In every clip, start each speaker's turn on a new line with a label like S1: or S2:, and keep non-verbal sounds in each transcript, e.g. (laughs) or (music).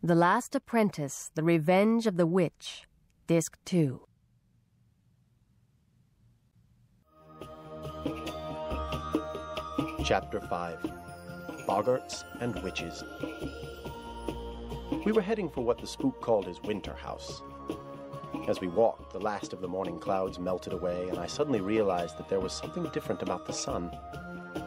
S1: The Last Apprentice, The Revenge of the Witch, Disc 2.
S2: Chapter 5 Boggarts and Witches. We were heading for what the spook called his winter house. As we walked, the last of the morning clouds melted away, and I suddenly realized that there was something different about the sun.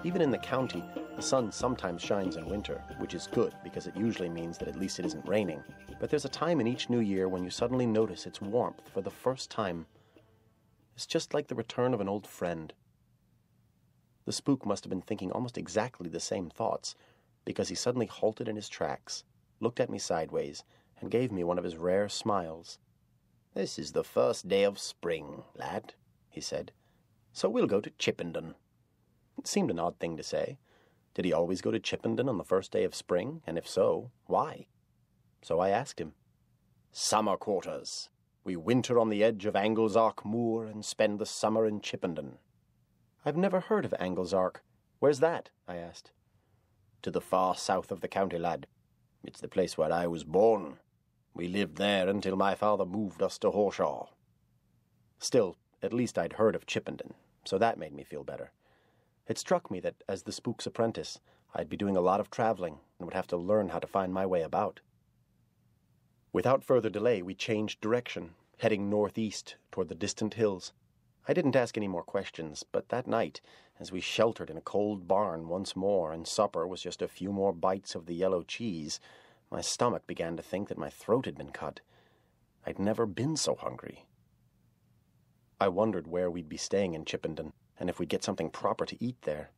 S2: Even in the county, the sun sometimes shines in winter, which is good because it usually means that at least it isn't raining. But there's a time in each new year when you suddenly notice its warmth for the first time. It's just like the return of an old friend. The spook must have been thinking almost exactly the same thoughts, because he suddenly halted in his tracks, looked at me sideways, and gave me one of his rare smiles. This is the first day of spring, lad, he said, so we'll go to Chippenden. It seemed an odd thing to say. Did he always go to Chippenden on the first day of spring, and if so, why? So I asked him. Summer quarters. We winter on the edge of Anglezark Moor and spend the summer in Chippenden. I've never heard of Anglezark. Where's that? I asked. To the far south of the county, lad. It's the place where I was born. We lived there until my father moved us to Horshaw. Still, at least I'd heard of Chippenden, so that made me feel better. It struck me that, as the spook's apprentice, I'd be doing a lot of traveling and would have to learn how to find my way about. Without further delay, we changed direction, heading northeast toward the distant hills. I didn't ask any more questions, but that night, as we sheltered in a cold barn once more and supper was just a few more bites of the yellow cheese, my stomach began to think that my throat had been cut. I'd never been so hungry. I wondered where we'd be staying in Chippenden, and if we'd get something proper to eat there.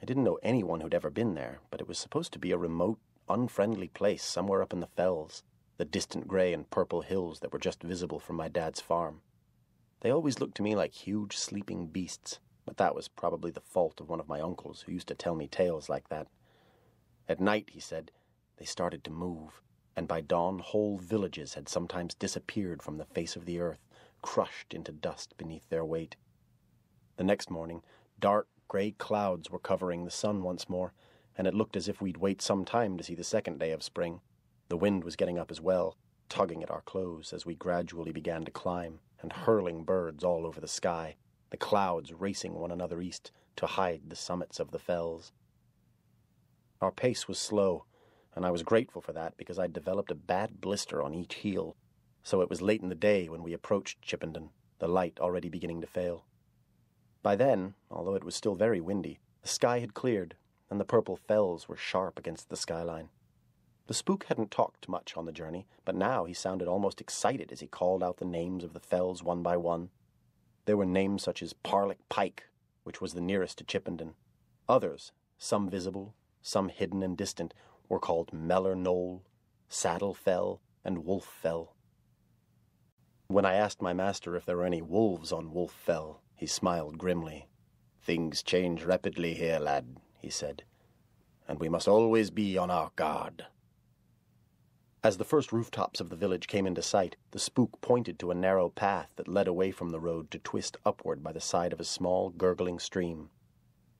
S2: I didn't know anyone who'd ever been there, but it was supposed to be a remote, unfriendly place somewhere up in the fells, the distant grey and purple hills that were just visible from my dad's farm. They always looked to me like huge sleeping beasts, but that was probably the fault of one of my uncles who used to tell me tales like that. At night, he said, they started to move, and by dawn whole villages had sometimes disappeared from the face of the earth, crushed into dust beneath their weight. The next morning, dark grey clouds were covering the sun once more, and it looked as if we'd wait some time to see the second day of spring. The wind was getting up as well, tugging at our clothes as we gradually began to climb, and hurling birds all over the sky, the clouds racing one another east to hide the summits of the fells. Our pace was slow, and I was grateful for that because I'd developed a bad blister on each heel, so it was late in the day when we approached Chippenden, the light already beginning to fail. By then, although it was still very windy, the sky had cleared, and the purple fells were sharp against the skyline. The spook hadn't talked much on the journey, but now he sounded almost excited as he called out the names of the fells one by one. There were names such as Parlick Pike, which was the nearest to Chippenden. Others, some visible, some hidden and distant, were called Mellor Knoll, Saddle Fell, and Wolf Fell. When I asked my master if there were any wolves on Wolf Fell, he smiled grimly. Things change rapidly here, lad, he said, and we must always be on our guard. As the first rooftops of the village came into sight, the spook pointed to a narrow path that led away from the road to twist upward by the side of a small, gurgling stream.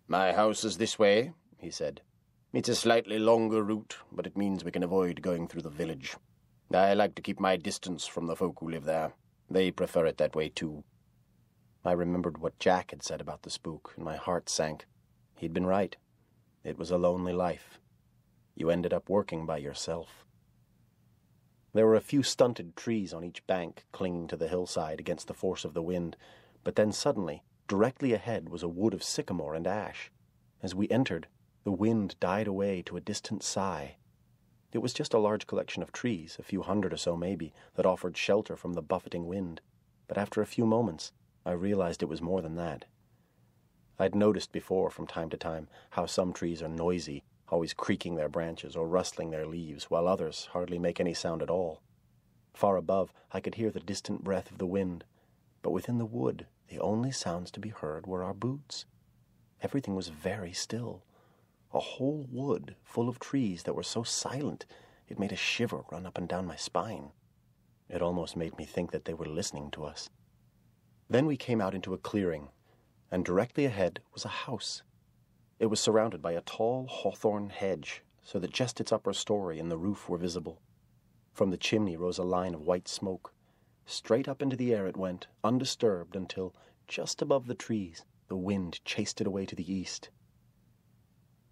S2: My house is this way, he said. It's a slightly longer route, but it means we can avoid going through the village. I like to keep my distance from the folk who live there. They prefer it that way, too. I remembered what Jack had said about the spook, and my heart sank. He'd been right. It was a lonely life. You ended up working by yourself. There were a few stunted trees on each bank clinging to the hillside against the force of the wind, but then suddenly, directly ahead was a wood of sycamore and ash. As we entered, the wind died away to a distant sigh. It was just a large collection of trees, a few hundred or so maybe, that offered shelter from the buffeting wind, but after a few moments I realized it was more than that. I'd noticed before, from time to time, how some trees are noisy, always creaking their branches or rustling their leaves, while others hardly make any sound at all. Far above, I could hear the distant breath of the wind, but within the wood, the only sounds to be heard were our boots. Everything was very still. A whole wood full of trees that were so silent it made a shiver run up and down my spine. It almost made me think that they were listening to us. Then we came out into a clearing, and directly ahead was a house. It was surrounded by a tall hawthorn hedge, so that just its upper story and the roof were visible. From the chimney rose a line of white smoke. Straight up into the air it went, undisturbed, until, just above the trees, the wind chased it away to the east.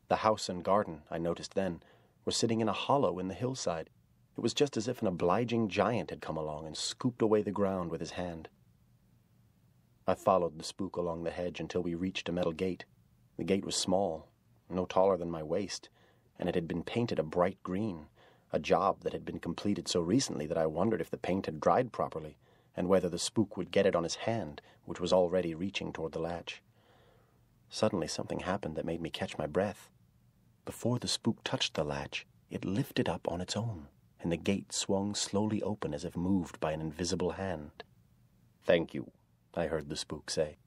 S2: The house and garden, I noticed then, were sitting in a hollow in the hillside. It was just as if an obliging giant had come along and scooped away the ground with his hand. I followed the spook along the hedge until we reached a metal gate. The gate was small, no taller than my waist, and it had been painted a bright green, a job that had been completed so recently that I wondered if the paint had dried properly, and whether the spook would get it on his hand, which was already reaching toward the latch. Suddenly something happened that made me catch my breath. Before the spook touched the latch, it lifted up on its own, and the gate swung slowly open as if moved by an invisible hand. Thank you, I heard the spook say.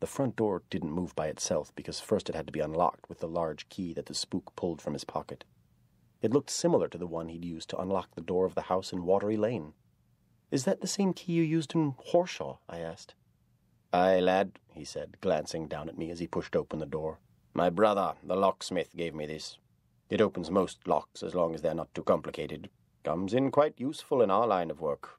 S2: The front door didn't move by itself because first it had to be unlocked with the large key that the spook pulled from his pocket. It looked similar to the one he'd used to unlock the door of the house in Watery Lane. Is that the same key you used in Horshaw? I asked. Aye, lad, he said, glancing down at me as he pushed open the door. My brother, the locksmith, gave me this. It opens most locks as long as they're not too complicated. Comes in quite useful in our line of work.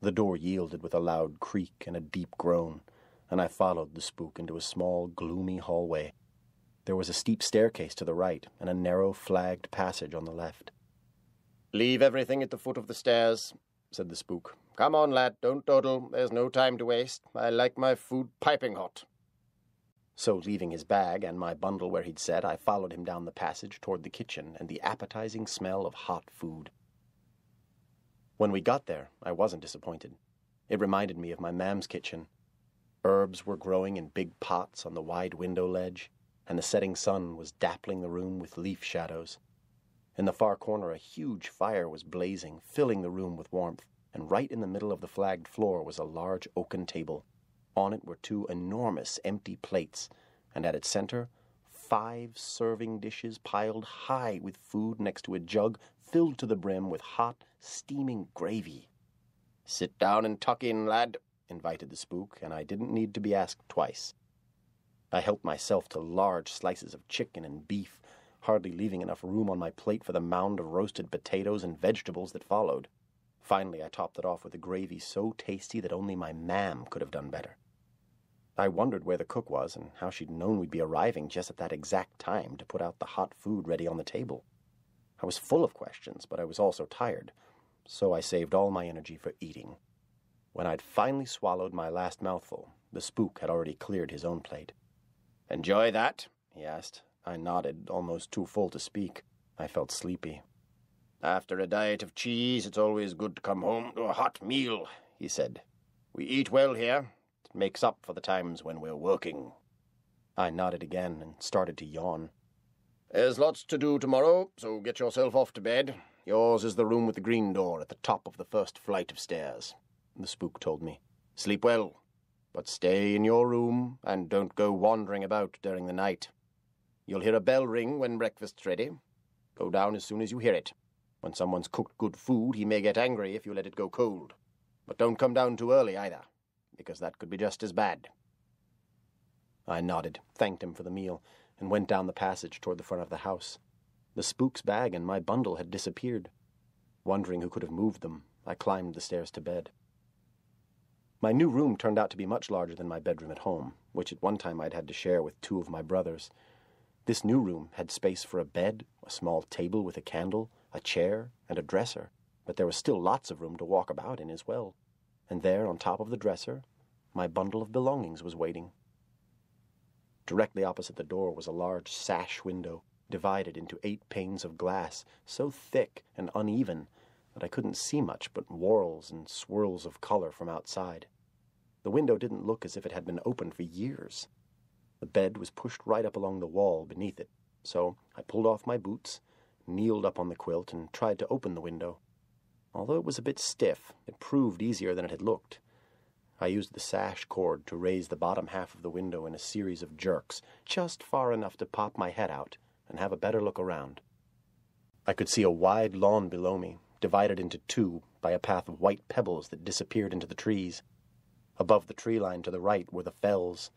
S2: The door yielded with a loud creak and a deep groan, and I followed the spook into a small, gloomy hallway. There was a steep staircase to the right and a narrow, flagged passage on the left. Leave everything at the foot of the stairs, said the spook. Come on, lad, don't dawdle. There's no time to waste. I like my food piping hot. So, leaving his bag and my bundle where he'd sat, I followed him down the passage toward the kitchen and the appetizing smell of hot food. When we got there, I wasn't disappointed. It reminded me of my mam's kitchen. Herbs were growing in big pots on the wide window ledge, and the setting sun was dappling the room with leaf shadows. In the far corner, a huge fire was blazing, filling the room with warmth, and right in the middle of the flagged floor was a large oaken table. On it were two enormous empty plates, and at its center, five serving dishes piled high with food next to a jug filled to the brim with hot, steaming gravy. Sit down and tuck in, lad, invited the spook, and I didn't need to be asked twice. I helped myself to large slices of chicken and beef, hardly leaving enough room on my plate for the mound of roasted potatoes and vegetables that followed. Finally, I topped it off with a gravy so tasty that only my mam could have done better. I wondered where the cook was and how she'd known we'd be arriving just at that exact time to put out the hot food ready on the table. I was full of questions, but I was also tired, so I saved all my energy for eating. When I'd finally swallowed my last mouthful, the spook had already cleared his own plate. Enjoy that? he asked. I nodded, almost too full to speak. I felt sleepy. After a diet of cheese, it's always good to come home to a hot meal, he said. We eat well here. It makes up for the times when we're working. I nodded again and started to yawn. There's lots to do tomorrow, so get yourself off to bed. Yours is the room with the green door at the top of the first flight of stairs, the spook told me. Sleep well, but stay in your room and don't go wandering about during the night. You'll hear a bell ring when breakfast's ready. Go down as soon as you hear it. When someone's cooked good food, he may get angry if you let it go cold. But don't come down too early either, because that could be just as bad. I nodded, thanked him for the meal, and went down the passage toward the front of the house. The spook's bag and my bundle had disappeared. Wondering who could have moved them, I climbed the stairs to bed. My new room turned out to be much larger than my bedroom at home, which at one time I'd had to share with two of my brothers. This new room had space for a bed, a small table with a candle, a chair, and a dresser, but there was still lots of room to walk about in as well. And there, on top of the dresser, my bundle of belongings was waiting. Directly opposite the door was a large sash window, divided into eight panes of glass, so thick and uneven that I couldn't see much but whorls and swirls of color from outside. The window didn't look as if it had been open for years. The bed was pushed right up along the wall beneath it, so I pulled off my boots, kneeled up on the quilt, and tried to open the window. Although it was a bit stiff, it proved easier than it had looked. I used the sash cord to raise the bottom half of the window in a series of jerks, just far enough to pop my head out and have a better look around. I could see a wide lawn below me, divided into two by a path of white pebbles that disappeared into the trees. Above the tree line to the right were the fells,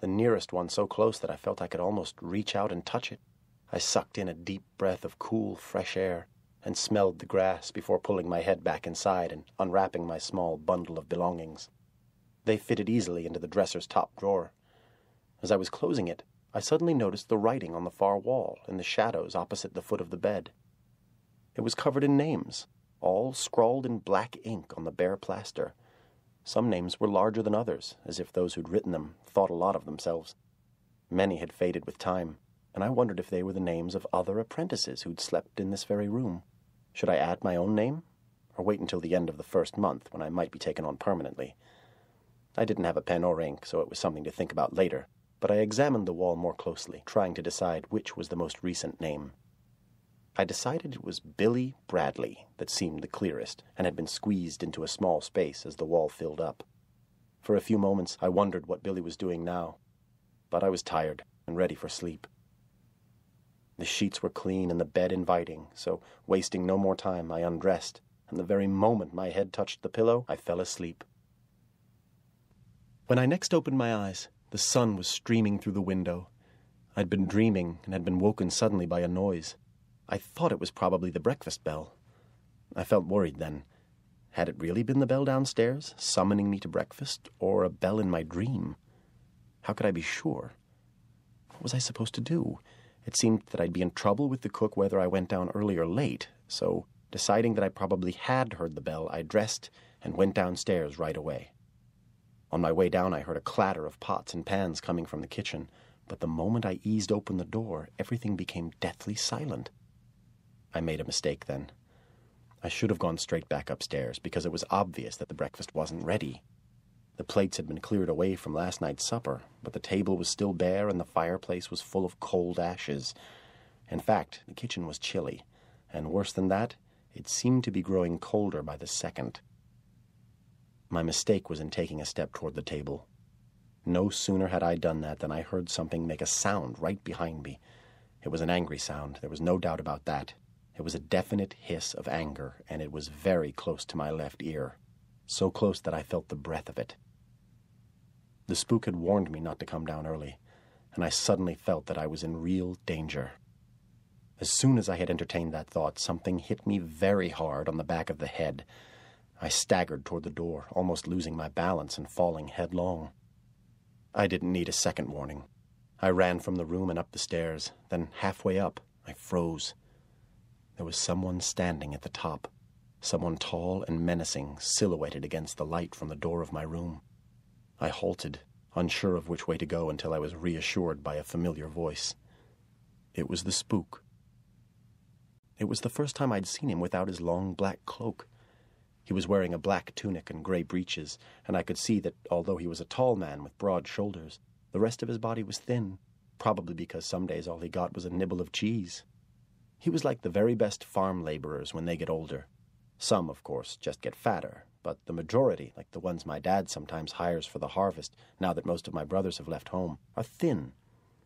S2: the nearest one so close that I felt I could almost reach out and touch it. I sucked in a deep breath of cool, fresh air and smelled the grass before pulling my head back inside and unwrapping my small bundle of belongings. They fitted easily into the dresser's top drawer. As I was closing it, I suddenly noticed the writing on the far wall in the shadows opposite the foot of the bed. It was covered in names, all scrawled in black ink on the bare plaster. Some names were larger than others, as if those who'd written them thought a lot of themselves. Many had faded with time, and I wondered if they were the names of other apprentices who'd slept in this very room. Should I add my own name, or wait until the end of the first month when I might be taken on permanently? I didn't have a pen or ink, so it was something to think about later, but I examined the wall more closely, trying to decide which was the most recent name. I decided it was Billy Bradley that seemed the clearest, and had been squeezed into a small space as the wall filled up. For a few moments I wondered what Billy was doing now, but I was tired and ready for sleep. The sheets were clean and the bed inviting, so wasting no more time, I undressed, and the very moment my head touched the pillow, I fell asleep. When I next opened my eyes, the sun was streaming through the window. I'd been dreaming and had been woken suddenly by a noise. I thought it was probably the breakfast bell. I felt worried then. Had it really been the bell downstairs, summoning me to breakfast, or a bell in my dream? How could I be sure? What was I supposed to do? It seemed that I'd be in trouble with the cook whether I went down early or late, so, deciding that I probably had heard the bell, I dressed and went downstairs right away. On my way down, I heard a clatter of pots and pans coming from the kitchen, but the moment I eased open the door, everything became deathly silent. I made a mistake then. I should have gone straight back upstairs because it was obvious that the breakfast wasn't ready. The plates had been cleared away from last night's supper, but the table was still bare and the fireplace was full of cold ashes. In fact, the kitchen was chilly, and worse than that, it seemed to be growing colder by the second. My mistake was in taking a step toward the table. No sooner had I done that than I heard something make a sound right behind me. It was an angry sound, there was no doubt about that. It was a definite hiss of anger, and it was very close to my left ear. So close that I felt the breath of it. The spook had warned me not to come down early, and I suddenly felt that I was in real danger. As soon as I had entertained that thought, something hit me very hard on the back of the head. I staggered toward the door, almost losing my balance and falling headlong. I didn't need a second warning. I ran from the room and up the stairs. Then, halfway up, I froze. There was someone standing at the top, someone tall and menacing, silhouetted against the light from the door of my room. I halted, unsure of which way to go until I was reassured by a familiar voice. It was the spook. It was the first time I'd seen him without his long black cloak. He was wearing a black tunic and gray breeches, and I could see that although he was a tall man with broad shoulders, the rest of his body was thin, probably because some days all he got was a nibble of cheese. He was like the very best farm laborers when they get older. Some, of course, just get fatter, but the majority, like the ones my dad sometimes hires for the harvest now that most of my brothers have left home, are thin,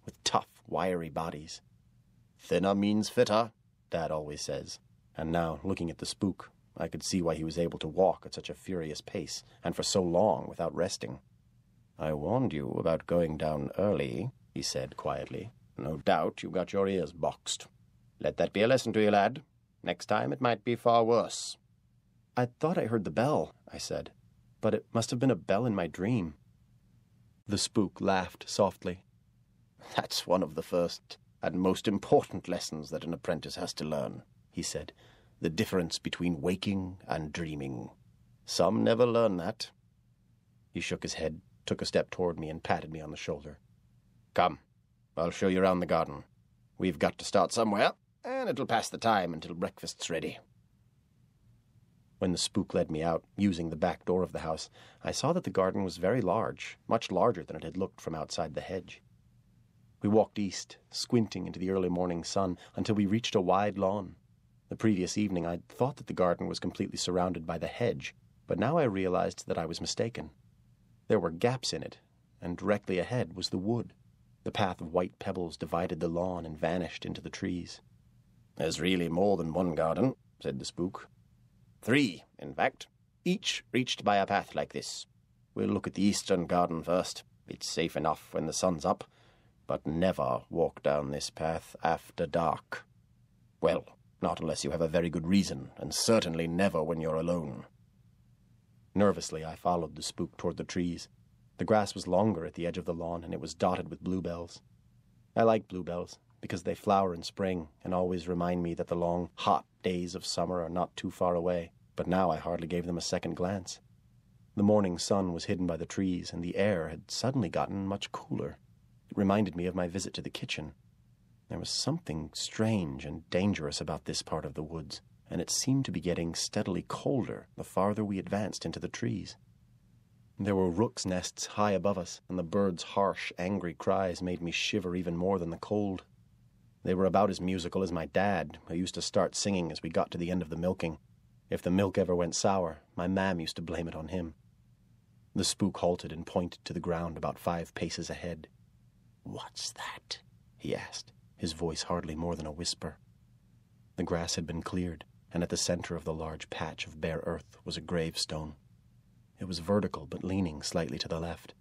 S2: with tough, wiry bodies. Thinner means fitter, Dad always says. And now, looking at the spook, I could see why he was able to walk at such a furious pace, and for so long without resting. I warned you about going down early, he said quietly. No doubt you got your ears boxed. Let that be a lesson to you, lad. Next time it might be far worse. I thought I heard the bell, I said, but it must have been a bell in my dream. The spook laughed softly. (laughs) That's one of the first and most important lessons that an apprentice has to learn, he said the difference between waking and dreaming. Some never learn that. He shook his head, took a step toward me, and patted me on the shoulder. Come, I'll show you round the garden. We've got to start somewhere, and it'll pass the time until breakfast's ready. When the spook led me out, using the back door of the house, I saw that the garden was very large, much larger than it had looked from outside the hedge. We walked east, squinting into the early morning sun, until we reached a wide lawn. The previous evening I'd thought that the garden was completely surrounded by the hedge, but now I realized that I was mistaken. There were gaps in it, and directly ahead was the wood. The path of white pebbles divided the lawn and vanished into the trees. There's really more than one garden, said the spook. Three, in fact, each reached by a path like this. We'll look at the eastern garden first. It's safe enough when the sun's up, but never walk down this path after dark. Well, Not unless you have a very good reason, and certainly never when you're alone. Nervously, I followed the spook toward the trees. The grass was longer at the edge of the lawn, and it was dotted with bluebells. I like bluebells because they flower in spring and always remind me that the long, hot days of summer are not too far away, but now I hardly gave them a second glance. The morning sun was hidden by the trees, and the air had suddenly gotten much cooler. It reminded me of my visit to the kitchen. There was something strange and dangerous about this part of the woods, and it seemed to be getting steadily colder the farther we advanced into the trees. There were rooks' nests high above us, and the birds' harsh, angry cries made me shiver even more than the cold. They were about as musical as my dad, who used to start singing as we got to the end of the milking. If the milk ever went sour, my mam used to blame it on him. The spook halted and pointed to the ground about five paces ahead. What's that? he asked, his voice hardly more than a whisper. The grass had been cleared, and at the center of the large patch of bare earth was a gravestone. It was vertical, but leaning slightly to the left.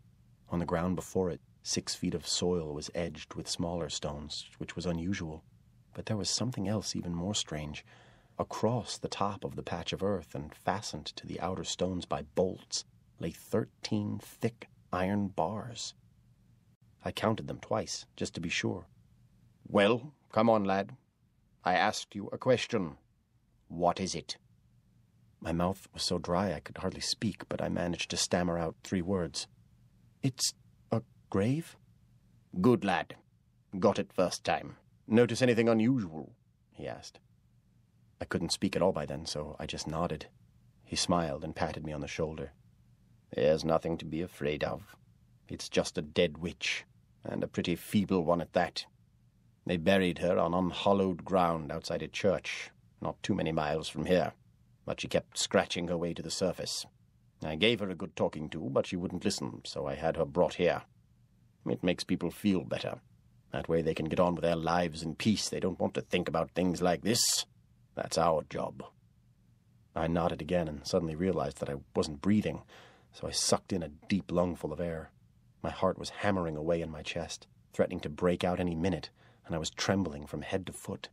S2: On the ground before it, six feet of soil was edged with smaller stones, which was unusual. But there was something else even more strange. Across the top of the patch of earth and fastened to the outer stones by bolts lay thirteen thick iron bars. I counted them twice, just to be sure. Well, come on, lad. I asked you a question. What is it? My mouth was so dry I could hardly speak, but I managed to stammer out three words. It's a grave? Good lad. Got it first time. Notice anything unusual? he asked. I couldn't speak at all by then, so I just nodded. He smiled and patted me on the shoulder. There's nothing to be afraid of. It's just a dead witch, and a pretty feeble one at that. They buried her on unhallowed ground outside a church, not too many miles from here but she kept scratching her way to the surface. I gave her a good talking to, but she wouldn't listen, so I had her brought here. It makes people feel better. That way they can get on with their lives in peace. They don't want to think about things like this. That's our job. I nodded again and suddenly realized that I wasn't breathing, so I sucked in a deep lungful of air. My heart was hammering away in my chest, threatening to break out any minute, and I was trembling from head to foot.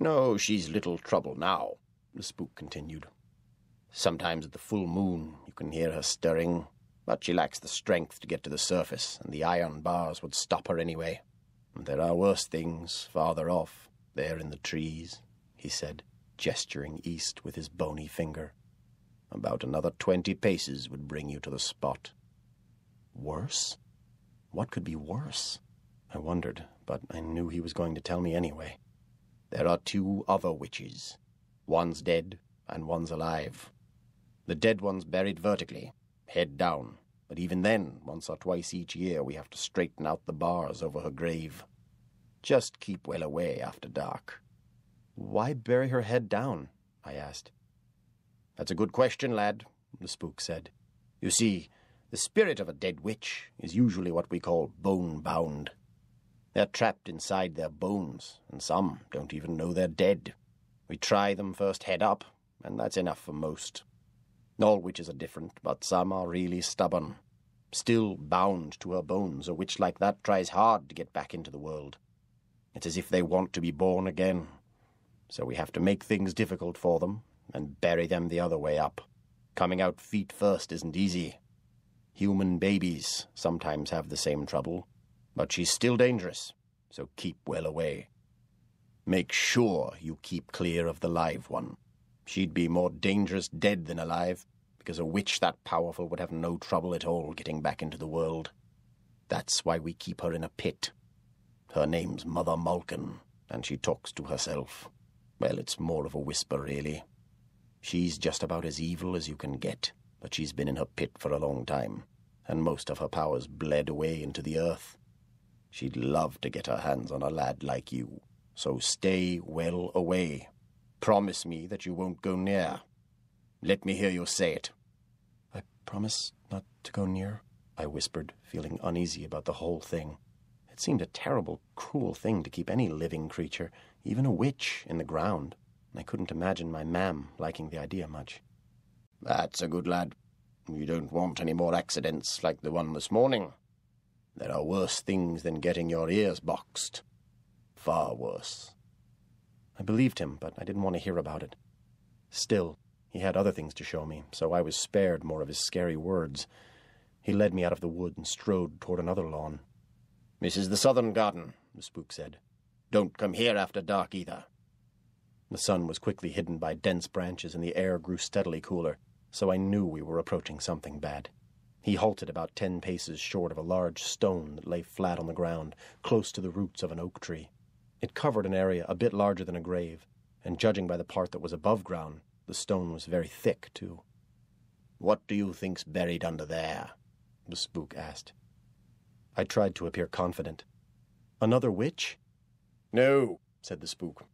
S2: No, she's little trouble now, the spook continued. Sometimes at the full moon you can hear her stirring, but she lacks the strength to get to the surface, and the iron bars would stop her anyway. And there are worse things farther off, there in the trees, he said, gesturing east with his bony finger. About another twenty paces would bring you to the spot. Worse? What could be worse? I wondered, but I knew he was going to tell me anyway. There are two other witches, One's dead, and one's alive. The dead one's buried vertically, head down, but even then, once or twice each year, we have to straighten out the bars over her grave. Just keep well away after dark. Why bury her head down? I asked. That's a good question, lad, the spook said. You see, the spirit of a dead witch is usually what we call bone bound. They're trapped inside their bones, and some don't even know they're dead. We try them first head up, and that's enough for most. All witches are different, but some are really stubborn. Still bound to her bones, a witch like that tries hard to get back into the world. It's as if they want to be born again. So we have to make things difficult for them and bury them the other way up. Coming out feet first isn't easy. Human babies sometimes have the same trouble, but she's still dangerous, so keep well away. Make sure you keep clear of the live one. She'd be more dangerous dead than alive, because a witch that powerful would have no trouble at all getting back into the world. That's why we keep her in a pit. Her name's Mother Malkin, and she talks to herself. Well, it's more of a whisper, really. She's just about as evil as you can get, but she's been in her pit for a long time, and most of her powers bled away into the earth. She'd love to get her hands on a lad like you so stay well away. Promise me that you won't go near. Let me hear you say it. I promise not to go near, I whispered, feeling uneasy about the whole thing. It seemed a terrible, cruel thing to keep any living creature, even a witch, in the ground. And I couldn't imagine my mam liking the idea much. That's a good lad. You don't want any more accidents like the one this morning. There are worse things than getting your ears boxed far worse. I believed him, but I didn't want to hear about it. Still, he had other things to show me, so I was spared more of his scary words. He led me out of the wood and strode toward another lawn.
S3: This is the southern garden, the spook said. Don't come here after dark either.
S2: The sun was quickly hidden by dense branches, and the air grew steadily cooler, so I knew we were approaching something bad. He halted about ten paces short of a large stone that lay flat on the ground, close to the roots of an oak tree. It covered an area a bit larger than a grave, and judging by the part that was above ground, the stone was very thick, too.
S3: What do you think's buried under there? the spook asked.
S2: I tried to appear confident. Another witch?
S3: No, said the spook.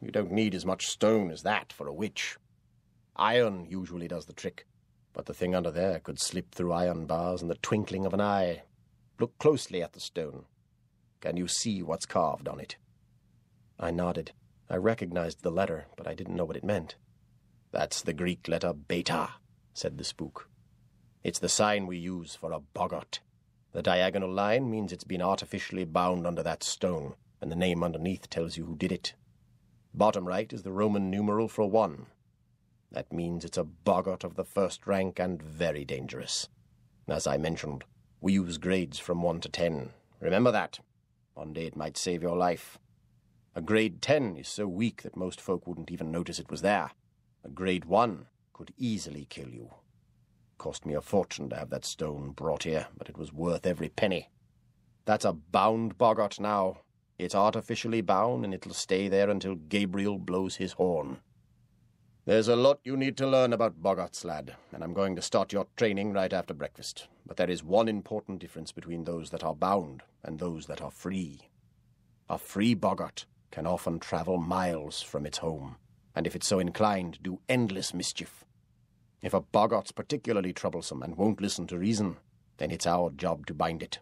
S3: You don't need as much stone as that for a witch. Iron usually does the trick, but the thing under there could slip through iron bars in the twinkling of an eye. Look closely at the stone. Can you see what's carved on it?
S2: I nodded. I recognized the letter, but I didn't know what it meant.
S3: That's the Greek letter beta, said the spook. It's the sign we use for a boggart. The diagonal line means it's been artificially bound under that stone, and the name underneath tells you who did it. Bottom right is the Roman numeral for one. That means it's a boggart of the first rank and very dangerous. As I mentioned, we use grades from 1 to 10. Remember that. One day it might save your life. A grade 10 is so weak that most folk wouldn't even notice it was there. A grade 1 could easily kill you. Cost me a fortune to have that stone brought here, but it was worth every penny. That's a bound boggart now. It's artificially bound, and it'll stay there until Gabriel blows his horn. There's a lot you need to learn about boggarts, lad, and I'm going to start your training right after breakfast. But there is one important difference between those that are bound and those that are free. A free boggart can often travel miles from its home, and if it's so inclined, do endless mischief. If a boggart's particularly troublesome and won't listen to reason, then it's our job to bind it.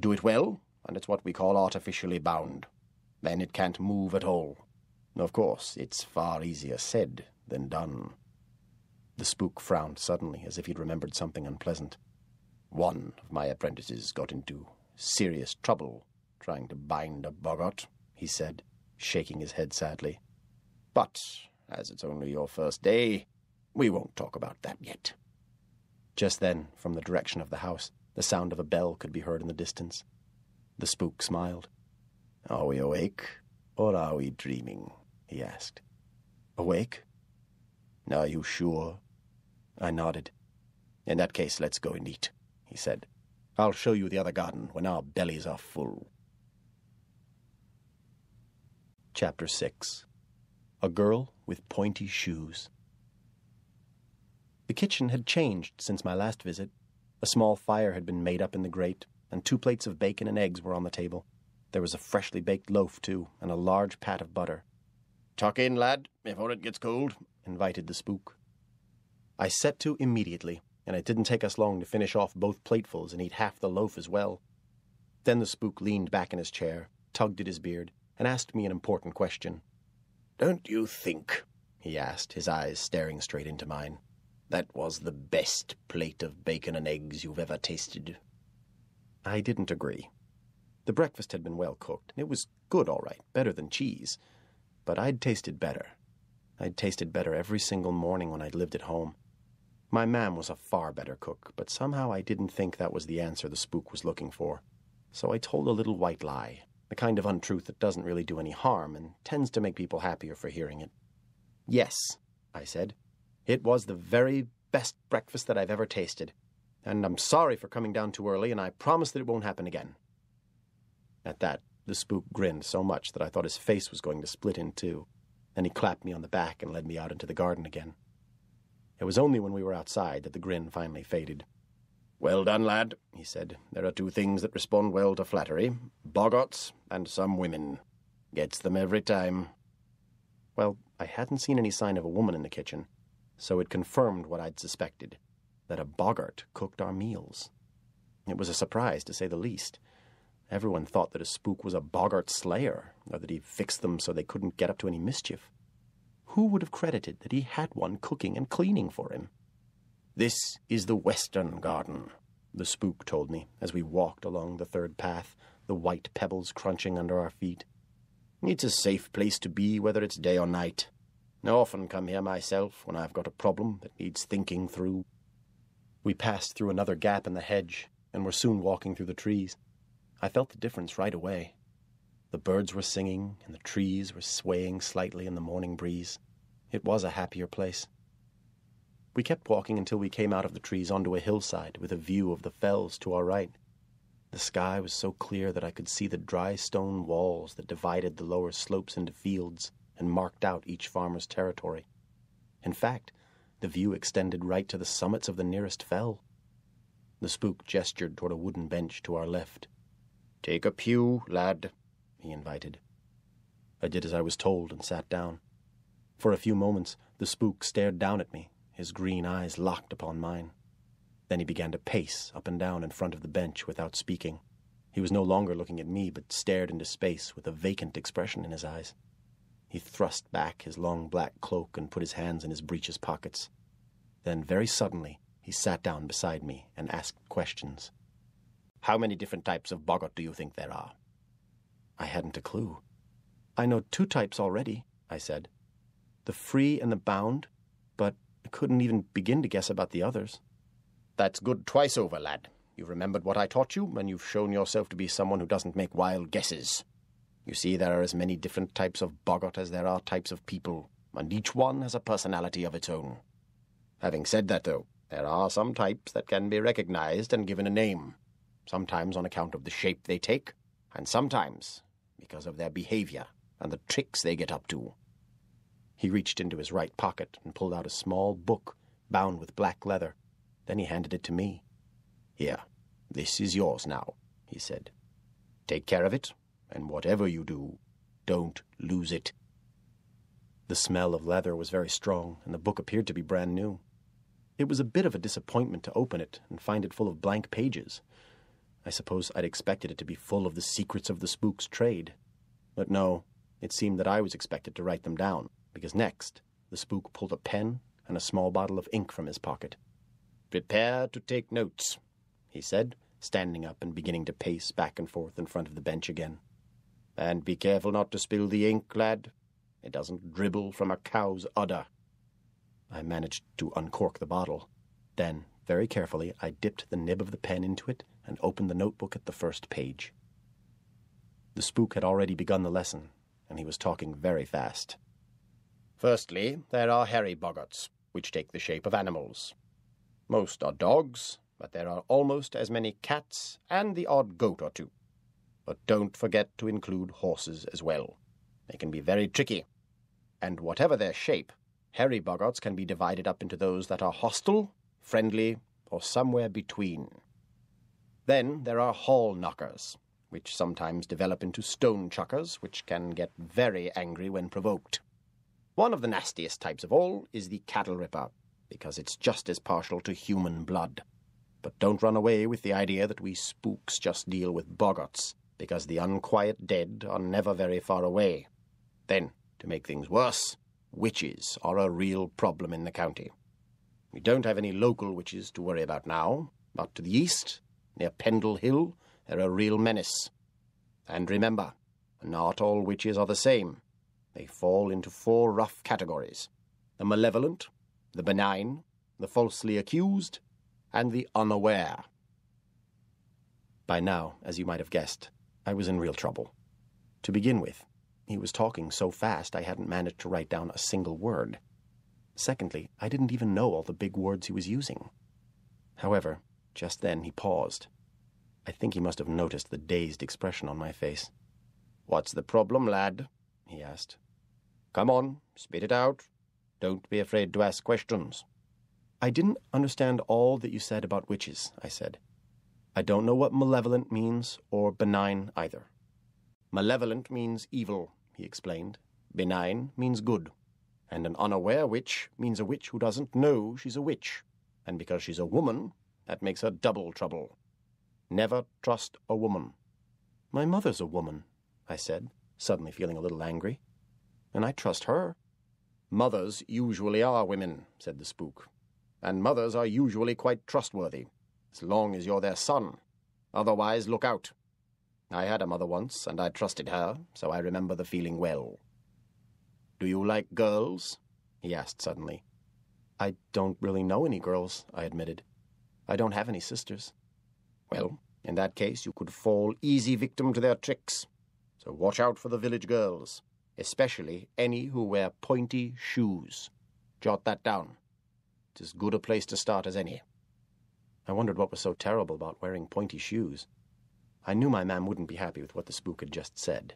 S3: Do it well, and it's what we call artificially bound. Then it can't move at all. Of course, it's far easier said than done.
S2: The spook frowned suddenly, as if he'd remembered something unpleasant.
S3: One of my apprentices got into serious trouble trying to bind a boggart, he said, shaking his head sadly. But as it's only your first day, we won't talk about that yet.
S2: Just then, from the direction of the house, the sound of a bell could be heard in the distance. The spook smiled.
S3: Are we awake, or are we dreaming? he asked.
S2: Awake?
S3: Are you sure?
S2: I nodded.
S3: In that case, let's go and eat, he said. I'll show you the other garden when our bellies are full.
S2: Chapter 6 A Girl with Pointy Shoes. The kitchen had changed since my last visit. A small fire had been made up in the grate, and two plates of bacon and eggs were on the table. There was a freshly baked loaf, too, and a large pat of butter.
S3: Tuck in, lad, before it gets cold, invited the spook.
S2: I set to immediately, and it didn't take us long to finish off both platefuls and eat half the loaf as well. Then the spook leaned back in his chair, tugged at his beard, and asked me an important question.
S3: Don't you think, he asked, his eyes staring straight into mine, that was the best plate of bacon and eggs you've ever tasted?
S2: I didn't agree. The breakfast had been well cooked, and it was good all right, better than cheese. But I'd tasted better. I'd tasted better every single morning when I'd lived at home. My mam was a far better cook, but somehow I didn't think that was the answer the spook was looking for. So I told a little white lie, the kind of untruth that doesn't really do any harm and tends to make people happier for hearing it. Yes, I said, it was the very best breakfast that I've ever tasted, and I'm sorry for coming down too early, and I promise that it won't happen again. At that, the spook grinned so much that I thought his face was going to split in two. Then he clapped me on the back and led me out into the garden again. It was only when we were outside that the grin finally faded.
S3: Well done, lad, he said. There are two things that respond well to flattery boggarts and some women. Gets them every time.
S2: Well, I hadn't seen any sign of a woman in the kitchen, so it confirmed what I'd suspected that a boggart cooked our meals. It was a surprise, to say the least. Everyone thought that a spook was a boggart slayer, or that he fixed them so they couldn't get up to any mischief. Who would have credited that he had one cooking and cleaning for him?
S3: This is the western garden, the spook told me as we walked along the third path, the white pebbles crunching under our feet. It's a safe place to be, whether it's day or night. I often come here myself when I've got a problem that needs thinking through.
S2: We passed through another gap in the hedge and were soon walking through the trees. I felt the difference right away. The birds were singing and the trees were swaying slightly in the morning breeze. It was a happier place. We kept walking until we came out of the trees onto a hillside with a view of the fells to our right. The sky was so clear that I could see the dry stone walls that divided the lower slopes into fields and marked out each farmer's territory. In fact, the view extended right to the summits of the nearest fell. The spook gestured toward a wooden bench to our left.
S3: Take a pew, lad, he invited.
S2: I did as I was told and sat down. For a few moments, the spook stared down at me, his green eyes locked upon mine. Then he began to pace up and down in front of the bench without speaking. He was no longer looking at me, but stared into space with a vacant expression in his eyes. He thrust back his long black cloak and put his hands in his breeches pockets. Then, very suddenly, he sat down beside me and asked questions.
S3: How many different types of boggart do you think there are?
S2: I hadn't a clue. I know two types already, I said. The free and the bound, but I couldn't even begin to guess about the others.
S3: That's good twice over, lad. You've remembered what I taught you, and you've shown yourself to be someone who doesn't make wild guesses. You see, there are as many different types of boggart as there are types of people, and each one has a personality of its own. Having said that, though, there are some types that can be recognized and given a name, sometimes on account of the shape they take, and sometimes because of their behavior and the tricks they get up to.
S2: He reached into his right pocket and pulled out a small book bound with black leather. Then he handed it to me.
S3: Here, this is yours now, he said. Take care of it and whatever you do, don't lose it.
S2: The smell of leather was very strong, and the book appeared to be brand new. It was a bit of a disappointment to open it and find it full of blank pages. I suppose I'd expected it to be full of the secrets of the spook's trade. But no, it seemed that I was expected to write them down, because next the spook pulled a pen and a small bottle of ink from his pocket.
S3: Prepare to take notes, he said, standing up and beginning to pace back and forth in front of the bench again. And be careful not to spill the ink, lad. It doesn't dribble from a cow's udder.
S2: I managed to uncork the bottle. Then, very carefully, I dipped the nib of the pen into it and opened the notebook at the first page. The spook had already begun the lesson, and he was talking very fast.
S3: Firstly, there are hairy boggarts, which take the shape of animals. Most are dogs, but there are almost as many cats and the odd goat or two. But don't forget to include horses as well. They can be very tricky. And whatever their shape, hairy boggarts can be divided up into those that are hostile, friendly, or somewhere between. Then there are hall knockers, which sometimes develop into stone chuckers, which can get very angry when provoked. One of the nastiest types of all is the cattle ripper, because it's just as partial to human blood. But don't run away with the idea that we spooks just deal with boggarts because the unquiet dead are never very far away. Then, to make things worse, witches are a real problem in the county. We don't have any local witches to worry about now, but to the east, near Pendle Hill, they're a real menace. And remember, not all witches are the same. They fall into four rough categories the malevolent, the benign, the falsely accused, and the unaware.
S2: By now, as you might have guessed, I was in real trouble. To begin with, he was talking so fast I hadn't managed to write down a single word. Secondly, I didn't even know all the big words he was using. However, just then he paused. I think he must have noticed the dazed expression on my face.
S3: What's the problem, lad? he asked. Come on, spit it out. Don't be afraid to ask questions.
S2: I didn't understand all that you said about witches, I said. I don't know what malevolent means, or benign either.
S3: Malevolent means evil, he explained. Benign means good. And an unaware witch means a witch who doesn't know she's a witch. And because she's a woman, that makes her double trouble. Never trust a woman.
S2: My mother's a woman, I said, suddenly feeling a little angry. And I trust her.
S3: Mothers usually are women, said the spook. And mothers are usually quite trustworthy as long as you're their son. Otherwise, look out. I had a mother once, and I trusted her, so I remember the feeling well. Do you like girls? he asked suddenly.
S2: I don't really know any girls, I admitted. I don't have any sisters.
S3: Well, in that case, you could fall easy victim to their tricks. So watch out for the village girls, especially any who wear pointy shoes. Jot that down. It's as good a place to start as any.
S2: I wondered what was so terrible about wearing pointy shoes. I knew my mam wouldn't be happy with what the spook had just said.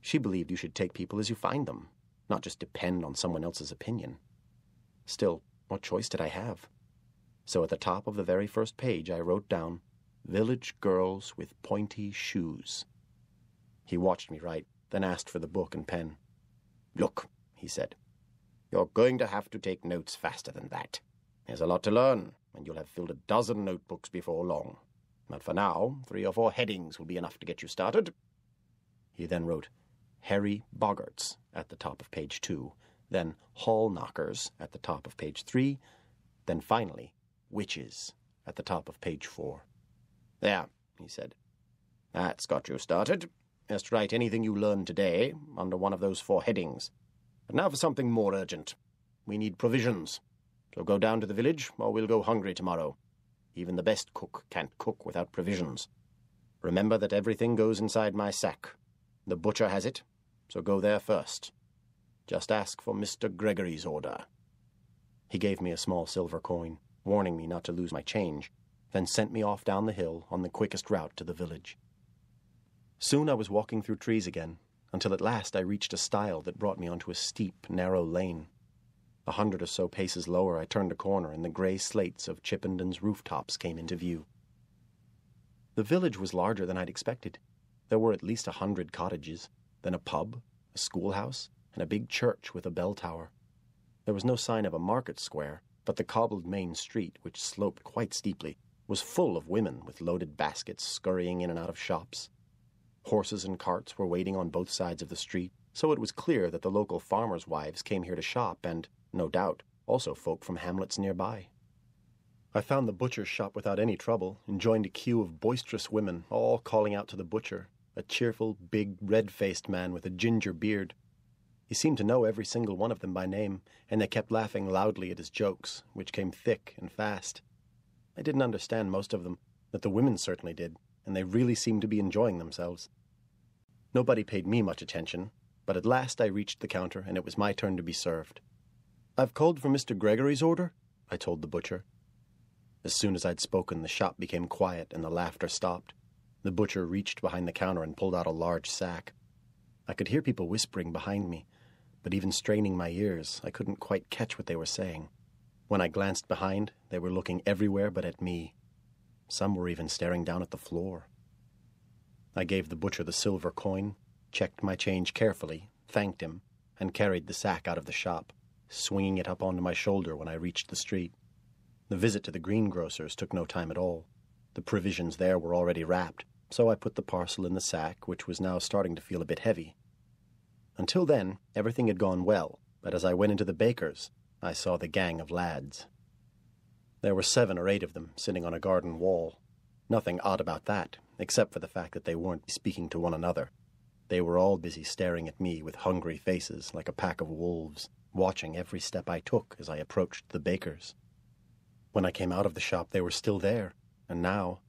S2: She believed you should take people as you find them, not just depend on someone else's opinion. Still, what choice did I have? So at the top of the very first page, I wrote down, Village Girls with Pointy Shoes. He watched me write, then asked for the book and pen.
S3: Look, he said, you're going to have to take notes faster than that. There's a lot to learn, and you'll have filled a dozen notebooks before long. But for now, three or four headings will be enough to get you started.
S2: He then wrote Harry Boggarts at the top of page two, then Hall Knockers at the top of page three, then finally Witches at the top of page four.
S3: There, he said. That's got you started. Just write anything you learn today under one of those four headings. But now for something more urgent. We need provisions. So go down to the village, or we'll go hungry tomorrow. Even the best cook can't cook without provisions. Remember that everything goes inside my sack. The butcher has it, so go there first. Just ask for Mr. Gregory's order.
S2: He gave me a small silver coin, warning me not to lose my change, then sent me off down the hill on the quickest route to the village. Soon I was walking through trees again, until at last I reached a stile that brought me onto a steep, narrow lane. A hundred or so paces lower, I turned a corner, and the grey slates of Chipenden's rooftops came into view. The village was larger than I'd expected. There were at least a hundred cottages, then a pub, a schoolhouse, and a big church with a bell tower. There was no sign of a market square, but the cobbled main street, which sloped quite steeply, was full of women with loaded baskets scurrying in and out of shops. Horses and carts were waiting on both sides of the street, so it was clear that the local farmers' wives came here to shop and, no doubt, also folk from hamlets nearby. I found the butcher's shop without any trouble and joined a queue of boisterous women, all calling out to the butcher, a cheerful, big, red faced man with a ginger beard. He seemed to know every single one of them by name, and they kept laughing loudly at his jokes, which came thick and fast. I didn't understand most of them, but the women certainly did, and they really seemed to be enjoying themselves. Nobody paid me much attention, but at last I reached the counter, and it was my turn to be served. I've called for Mr. Gregory's order, I told the butcher. As soon as I'd spoken, the shop became quiet and the laughter stopped. The butcher reached behind the counter and pulled out a large sack. I could hear people whispering behind me, but even straining my ears, I couldn't quite catch what they were saying. When I glanced behind, they were looking everywhere but at me. Some were even staring down at the floor. I gave the butcher the silver coin, checked my change carefully, thanked him, and carried the sack out of the shop swinging it up onto my shoulder when I reached the street. The visit to the greengrocer's took no time at all. The provisions there were already wrapped, so I put the parcel in the sack, which was now starting to feel a bit heavy. Until then, everything had gone well, but as I went into the baker's, I saw the gang of lads. There were seven or eight of them sitting on a garden wall. Nothing odd about that, except for the fact that they weren't speaking to one another. They were all busy staring at me with hungry faces like a pack of wolves watching every step I took as I approached the baker's. When I came out of the shop, they were still there, and now,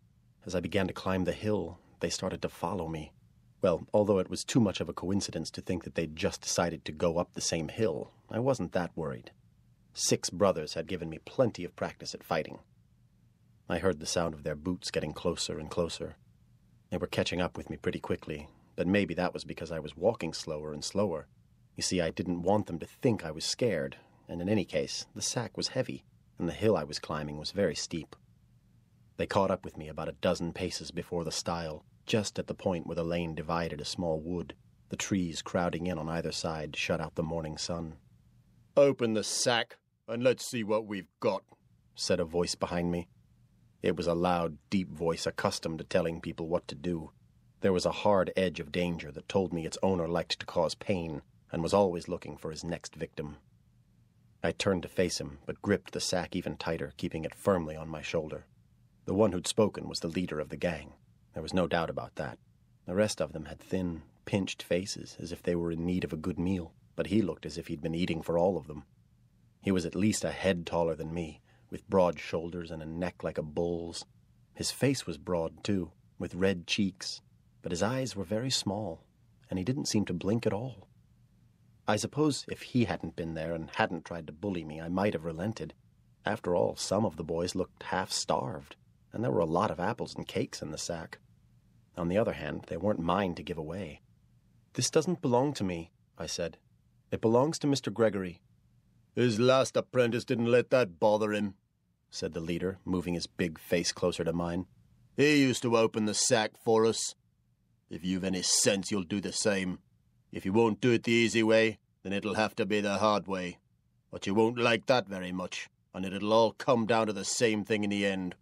S2: as I began to climb the hill, they started to follow me. Well, although it was too much of a coincidence to think that they'd just decided to go up the same hill, I wasn't that worried. Six brothers had given me plenty of practice at fighting. I heard the sound of their boots getting closer and closer. They were catching up with me pretty quickly, but maybe that was because I was walking slower and slower. You see, I didn't want them to think I was scared, and in any case, the sack was heavy, and the hill I was climbing was very steep. They caught up with me about a dozen paces before the stile, just at the point where the lane divided a small wood, the trees crowding in on either side shut out the morning sun.
S3: Open the sack, and let's see what we've got,
S2: said a voice behind me. It was a loud, deep voice accustomed to telling people what to do. There was a hard edge of danger that told me its owner liked to cause pain, and was always looking for his next victim. I turned to face him, but gripped the sack even tighter, keeping it firmly on my shoulder. The one who'd spoken was the leader of the gang. There was no doubt about that. The rest of them had thin, pinched faces, as if they were in need of a good meal, but he looked as if he'd been eating for all of them. He was at least a head taller than me, with broad shoulders and a neck like a bull's. His face was broad, too, with red cheeks, but his eyes were very small, and he didn't seem to blink at all. I suppose if he hadn't been there and hadn't tried to bully me, I might have relented. After all, some of the boys looked half starved, and there were a lot of apples and cakes in the sack. On the other hand, they weren't mine to give away. This doesn't belong to me, I said. It belongs to Mr. Gregory.
S3: His last apprentice didn't let that bother him, said the leader, moving his big face closer to mine. He used to open the sack for us. If you've any sense, you'll do the same. If you won't do it the easy way, then it'll have to be the hard way. But you won't like that very much, and it'll all come down to the same thing in the end.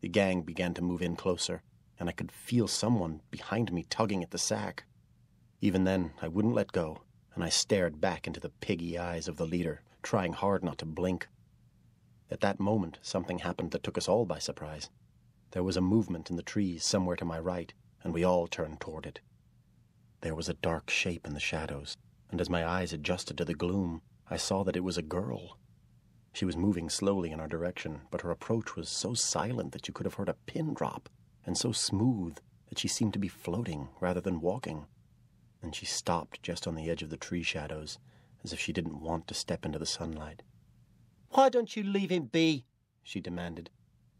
S2: The gang began to move in closer, and I could feel someone behind me tugging at the sack. Even then, I wouldn't let go, and I stared back into the piggy eyes of the leader, trying hard not to blink. At that moment, something happened that took us all by surprise. There was a movement in the trees somewhere to my right, and we all turned toward it. There was a dark shape in the shadows, and as my eyes adjusted to the gloom, I saw that it was a girl. She was moving slowly in our direction, but her approach was so silent that you could have heard a pin drop, and so smooth that she seemed to be floating rather than walking. And she stopped just on the edge of the tree shadows, as if she didn't want to step into the sunlight.
S4: Why don't you leave him be?
S2: she demanded.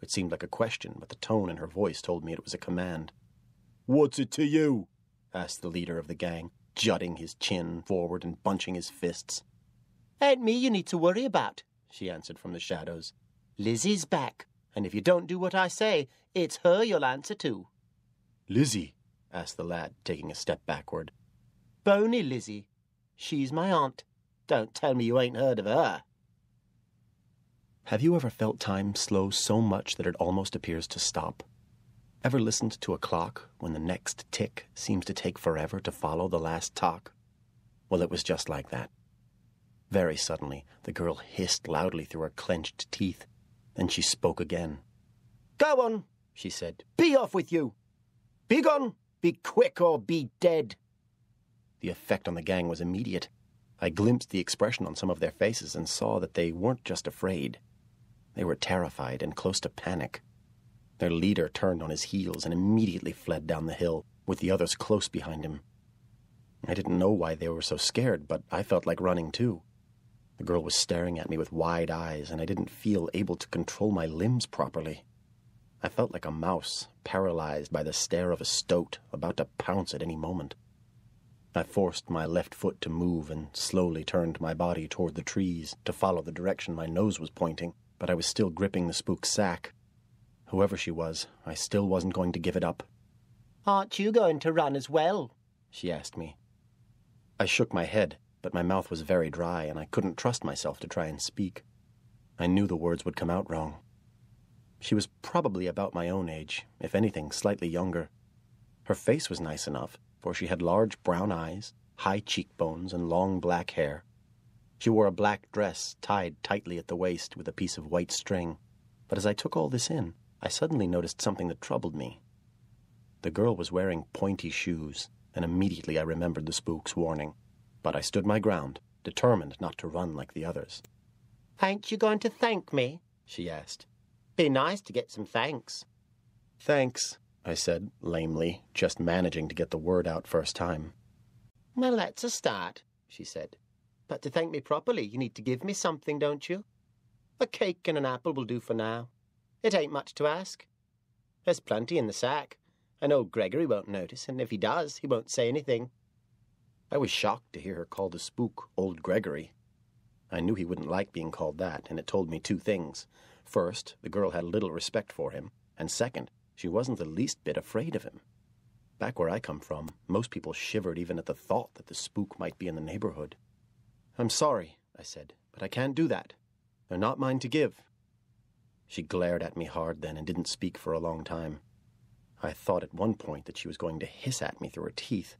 S2: It seemed like a question, but the tone in her voice told me it was a command.
S3: What's it to you?
S2: asked the leader of the gang, jutting his chin forward and bunching his fists.
S4: Ain't me you need to worry about, she answered from the shadows. Lizzie's back, and if you don't do what I say, it's her you'll answer to.
S2: Lizzie? asked the lad, taking a step backward.
S4: Bony Lizzie. She's my aunt. Don't tell me you ain't heard of her.
S2: Have you ever felt time slow so much that it almost appears to stop? Ever listened to a clock when the next tick seems to take forever to follow the last talk? Well, it was just like that. Very suddenly, the girl hissed loudly through her clenched teeth. Then she spoke again.
S4: Go on, she said. Be off with you. Be gone. Be quick or be dead.
S2: The effect on the gang was immediate. I glimpsed the expression on some of their faces and saw that they weren't just afraid. They were terrified and close to panic. Their leader turned on his heels and immediately fled down the hill, with the others close behind him. I didn't know why they were so scared, but I felt like running too. The girl was staring at me with wide eyes, and I didn't feel able to control my limbs properly. I felt like a mouse, paralyzed by the stare of a stoat, about to pounce at any moment. I forced my left foot to move and slowly turned my body toward the trees to follow the direction my nose was pointing, but I was still gripping the spook's sack. Whoever she was, I still wasn't going to give it up.
S4: Aren't you going to run as well?
S2: she asked me. I shook my head, but my mouth was very dry and I couldn't trust myself to try and speak. I knew the words would come out wrong. She was probably about my own age, if anything, slightly younger. Her face was nice enough, for she had large brown eyes, high cheekbones, and long black hair. She wore a black dress tied tightly at the waist with a piece of white string. But as I took all this in, I suddenly noticed something that troubled me. The girl was wearing pointy shoes, and immediately I remembered the spook's warning. But I stood my ground, determined not to run like the others.
S4: Ain't you going to thank me? she asked. Be nice to get some thanks.
S2: Thanks, I said lamely, just managing to get the word out first time.
S4: Well, that's a start, she said. But to thank me properly, you need to give me something, don't you? A cake and an apple will do for now. It ain't much to ask. There's plenty in the sack, and old Gregory won't notice, and if he does, he won't say anything.
S2: I was shocked to hear her call the spook old Gregory. I knew he wouldn't like being called that, and it told me two things. First, the girl had little respect for him, and second, she wasn't the least bit afraid of him. Back where I come from, most people shivered even at the thought that the spook might be in the neighborhood. I'm sorry, I said, but I can't do that. They're not mine to give. She glared at me hard then and didn't speak for a long time. I thought at one point that she was going to hiss at me through her teeth.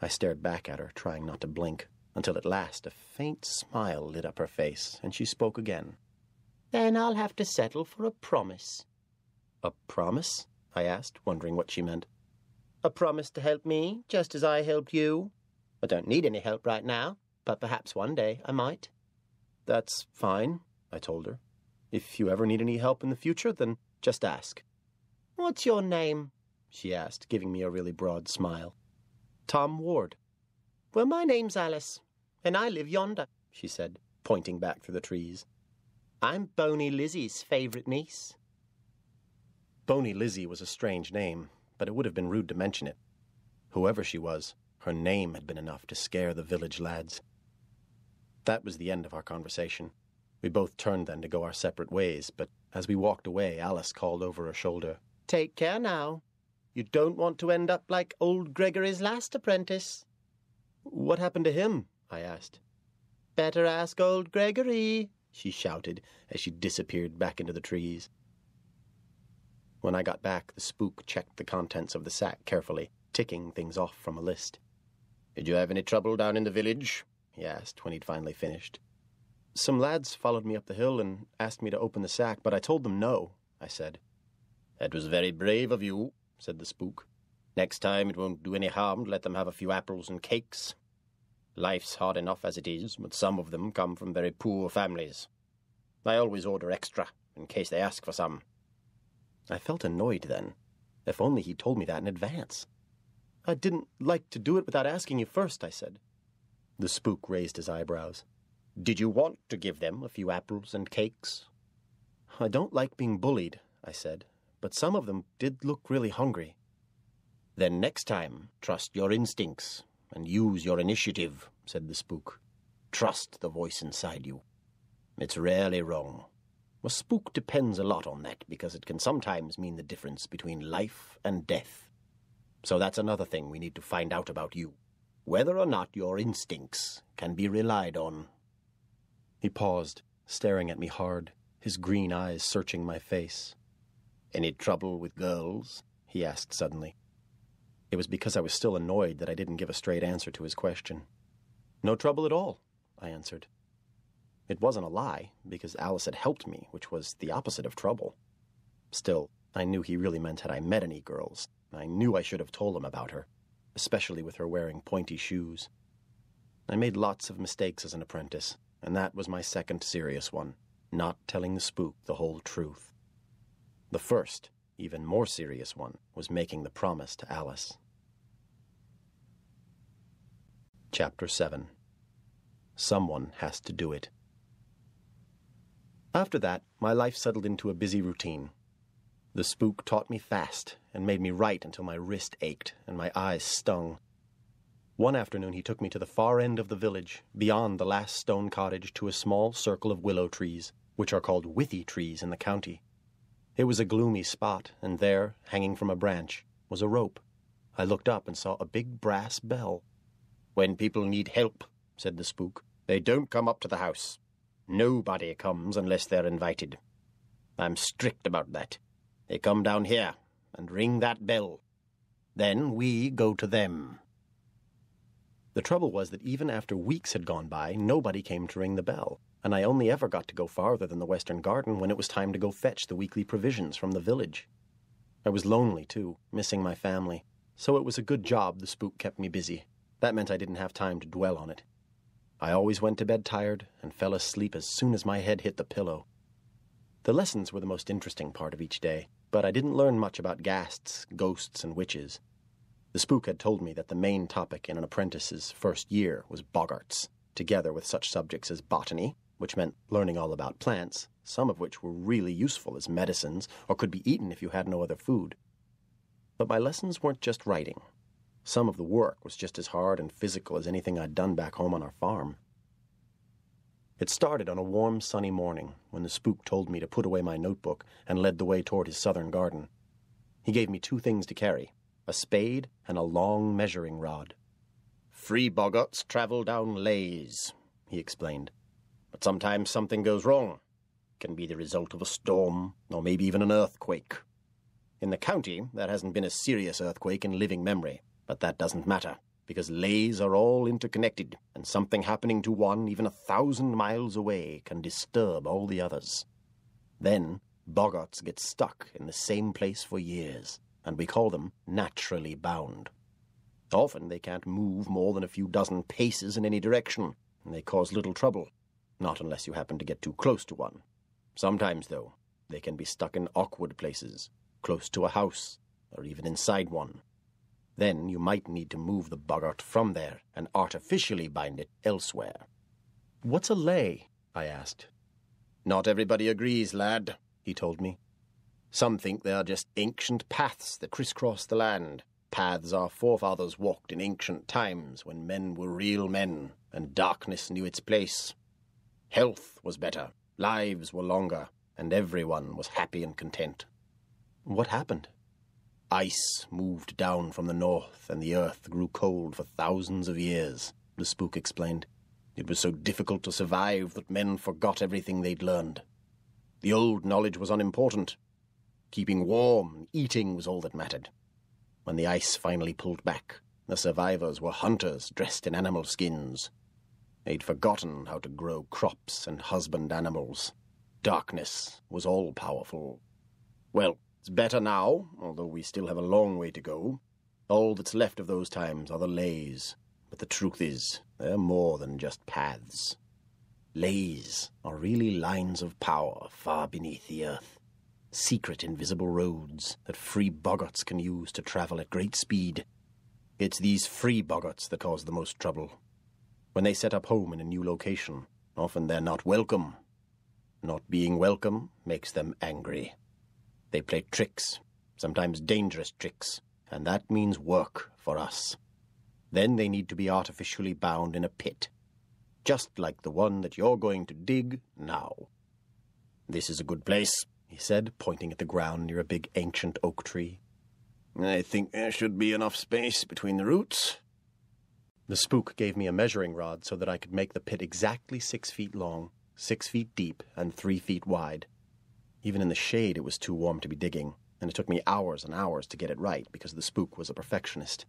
S2: I stared back at her, trying not to blink, until at last a faint smile lit up her face, and she spoke again.
S4: Then I'll have to settle for a promise.
S2: A promise? I asked, wondering what she meant.
S4: A promise to help me, just as I helped you. I don't need any help right now, but perhaps one day I might.
S2: That's fine, I told her. If you ever need any help in the future, then just ask.
S4: What's your name?
S2: she asked, giving me a really broad smile. Tom Ward.
S4: Well, my name's Alice, and I live yonder, she said, pointing back through the trees. I'm Bony Lizzie's favorite niece.
S2: Bony Lizzie was a strange name, but it would have been rude to mention it. Whoever she was, her name had been enough to scare the village lads. That was the end of our conversation. We both turned then to go our separate ways, but as we walked away, Alice called over her shoulder,
S4: Take care now. You don't want to end up like old Gregory's last apprentice.
S2: What happened to him? I asked.
S4: Better ask old Gregory,
S2: she shouted as she disappeared back into the trees. When I got back, the spook checked the contents of the sack carefully, ticking things off from a list.
S3: Did you have any trouble down in the village? he asked when he'd finally finished.
S2: Some lads followed me up the hill and asked me to open the sack, but I told them no, I said.
S3: That was very brave of you, said the spook. Next time it won't do any harm to let them have a few apples and cakes. Life's hard enough as it is, but some of them come from very poor families. I always order extra, in case they ask for some.
S2: I felt annoyed then. If only he'd told me that in advance. I didn't like to do it without asking you first, I said. The spook raised his eyebrows.
S3: Did you want to give them a few apples and cakes?
S2: I don't like being bullied, I said, but some of them did look really hungry.
S3: Then next time, trust your instincts and use your initiative, said the spook. Trust the voice inside you. It's rarely wrong. A spook depends a lot on that because it can sometimes mean the difference between life and death. So that's another thing we need to find out about you whether or not your instincts can be relied on.
S2: He paused, staring at me hard, his green eyes searching my face.
S3: Any trouble with girls? he asked suddenly.
S2: It was because I was still annoyed that I didn't give a straight answer to his question. No trouble at all, I answered. It wasn't a lie, because Alice had helped me, which was the opposite of trouble. Still, I knew he really meant had I met any girls. I knew I should have told him about her especially with her wearing pointy shoes. I made lots of mistakes as an apprentice, and that was my second serious one not telling the spook the whole truth. The first, even more serious one, was making the promise to Alice. Chapter 7 Someone Has to Do It. After that, my life settled into a busy routine. The spook taught me fast and made me write until my wrist ached and my eyes stung. One afternoon he took me to the far end of the village, beyond the last stone cottage, to a small circle of willow trees, which are called withy trees in the county. It was a gloomy spot, and there, hanging from a branch, was a rope. I looked up and saw a big brass bell.
S3: When people need help, said the spook, they don't come up to the house. Nobody comes unless they're invited. I'm strict about that. They come down here and ring that bell. Then we go to them.
S2: The trouble was that even after weeks had gone by, nobody came to ring the bell, and I only ever got to go farther than the western garden when it was time to go fetch the weekly provisions from the village. I was lonely, too, missing my family, so it was a good job the spook kept me busy. That meant I didn't have time to dwell on it. I always went to bed tired and fell asleep as soon as my head hit the pillow. The lessons were the most interesting part of each day, but I didn't learn much about ghasts, ghosts, and witches. The spook had told me that the main topic in an apprentice's first year was boggarts, together with such subjects as botany, which meant learning all about plants, some of which were really useful as medicines or could be eaten if you had no other food. But my lessons weren't just writing. Some of the work was just as hard and physical as anything I'd done back home on our farm. It started on a warm, sunny morning when the spook told me to put away my notebook and led the way toward his southern garden. He gave me two things to carry a spade and a long measuring rod.
S3: Free boggarts travel down leys, he explained. But sometimes something goes wrong. It can be the result of a storm, or maybe even an earthquake. In the county, there hasn't been a serious earthquake in living memory, but that doesn't matter because leys are all interconnected, and something happening to one even a thousand miles away can disturb all the others. Then, boggarts get stuck in the same place for years,
S2: and we call them naturally bound. Often they can't move more than a few dozen paces in any direction, and they cause little trouble, not unless you happen to get too close to one. Sometimes, though, they can be stuck in awkward places, close to a house, or even inside one. Then you might need to move the boggart from there and artificially bind it elsewhere. What's a ley? I asked. Not everybody agrees, lad, he told me. Some think they are just ancient paths that crisscross the land, paths our forefathers walked in ancient times when men were real men and darkness knew its place. Health was better, lives were longer, and everyone was happy and content. What happened? Ice moved down from the north, and the earth grew cold for thousands of years, the spook explained. It was so difficult to survive that men forgot everything they'd learned. The old knowledge was unimportant. Keeping warm and eating was all that mattered. When the ice finally pulled back, the survivors were hunters dressed in animal skins. They'd forgotten how to grow crops and husband animals. Darkness was all powerful. Well, it's better now, although we still have a long way to go. All that's left of those times are the leys, but the truth is, they're more than just paths. Leys are really lines of power far beneath the earth. Secret invisible roads that free boggarts can use to travel at great speed. It's these free boggarts that cause the most trouble. When they set up home in a new location, often they're not welcome. Not being welcome makes them angry. They play tricks, sometimes dangerous tricks, and that means work for us. Then they need to be artificially bound in a pit, just like the one that you're going to dig now. This is a good place, he said, pointing at the ground near a big ancient oak tree. I think there should be enough space between the roots. The spook gave me a measuring rod so that I could make the pit exactly six feet long, six feet deep, and three feet wide. Even in the shade, it was too warm to be digging, and it took me hours and hours to get it right because the spook was a perfectionist.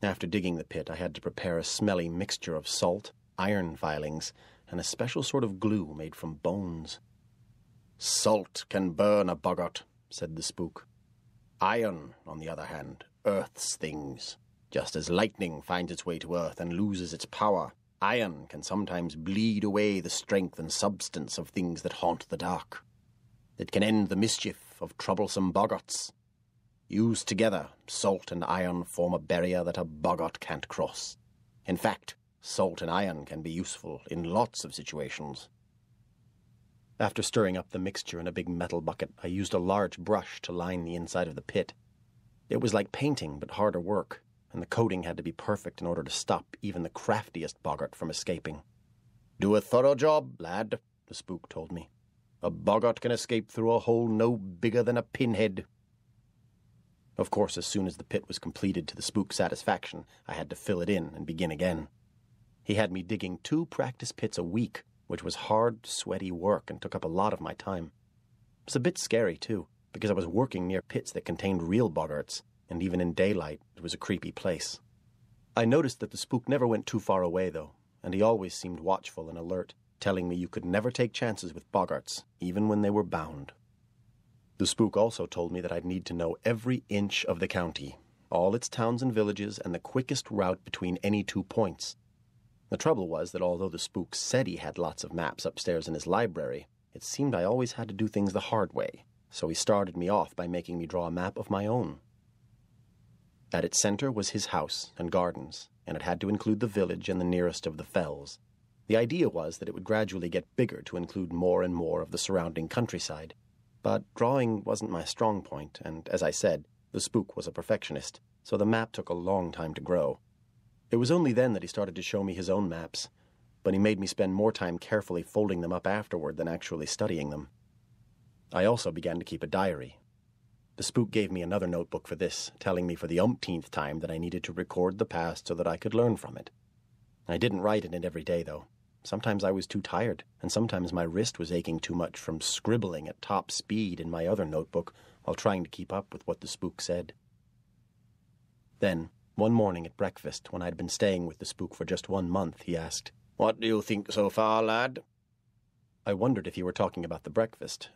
S2: After digging the pit, I had to prepare a smelly mixture of salt, iron filings, and a special sort of glue made from bones. Salt can burn a boggart, said the spook. Iron, on the other hand, earths things. Just as lightning finds its way to earth and loses its power, iron can sometimes bleed away the strength and substance of things that haunt the dark. It can end the mischief of troublesome boggarts. Used together, salt and iron form a barrier that a boggart can't cross. In fact, salt and iron can be useful in lots of situations. After stirring up the mixture in a big metal bucket, I used a large brush to line the inside of the pit. It was like painting, but harder work, and the coating had to be perfect in order to stop even the craftiest boggart from escaping. Do a thorough job, lad, the spook told me. A boggart can escape through a hole no bigger than a pinhead. Of course, as soon as the pit was completed to the spook's satisfaction, I had to fill it in and begin again. He had me digging two practice pits a week, which was hard, sweaty work and took up a lot of my time. It was a bit scary, too, because I was working near pits that contained real boggarts, and even in daylight, it was a creepy place. I noticed that the spook never went too far away, though, and he always seemed watchful and alert telling me you could never take chances with boggarts, even when they were bound. The spook also told me that I'd need to know every inch of the county, all its towns and villages, and the quickest route between any two points. The trouble was that although the spook said he had lots of maps upstairs in his library, it seemed I always had to do things the hard way, so he started me off by making me draw a map of my own. At its center was his house and gardens, and it had to include the village and the nearest of the fells. The idea was that it would gradually get bigger to include more and more of the surrounding countryside. But drawing wasn't my strong point, and as I said, the spook was a perfectionist, so the map took a long time to grow. It was only then that he started to show me his own maps, but he made me spend more time carefully folding them up afterward than actually studying them. I also began to keep a diary. The spook gave me another notebook for this, telling me for the umpteenth time that I needed to record the past so that I could learn from it. I didn't write in it every day, though. Sometimes I was too tired, and sometimes my wrist was aching too much from scribbling at top speed in my other notebook while trying to keep up with what the spook said. Then, one morning at breakfast, when I'd been staying with the spook for just one month, he asked, What do you think so far, lad? I wondered if he were talking about the breakfast.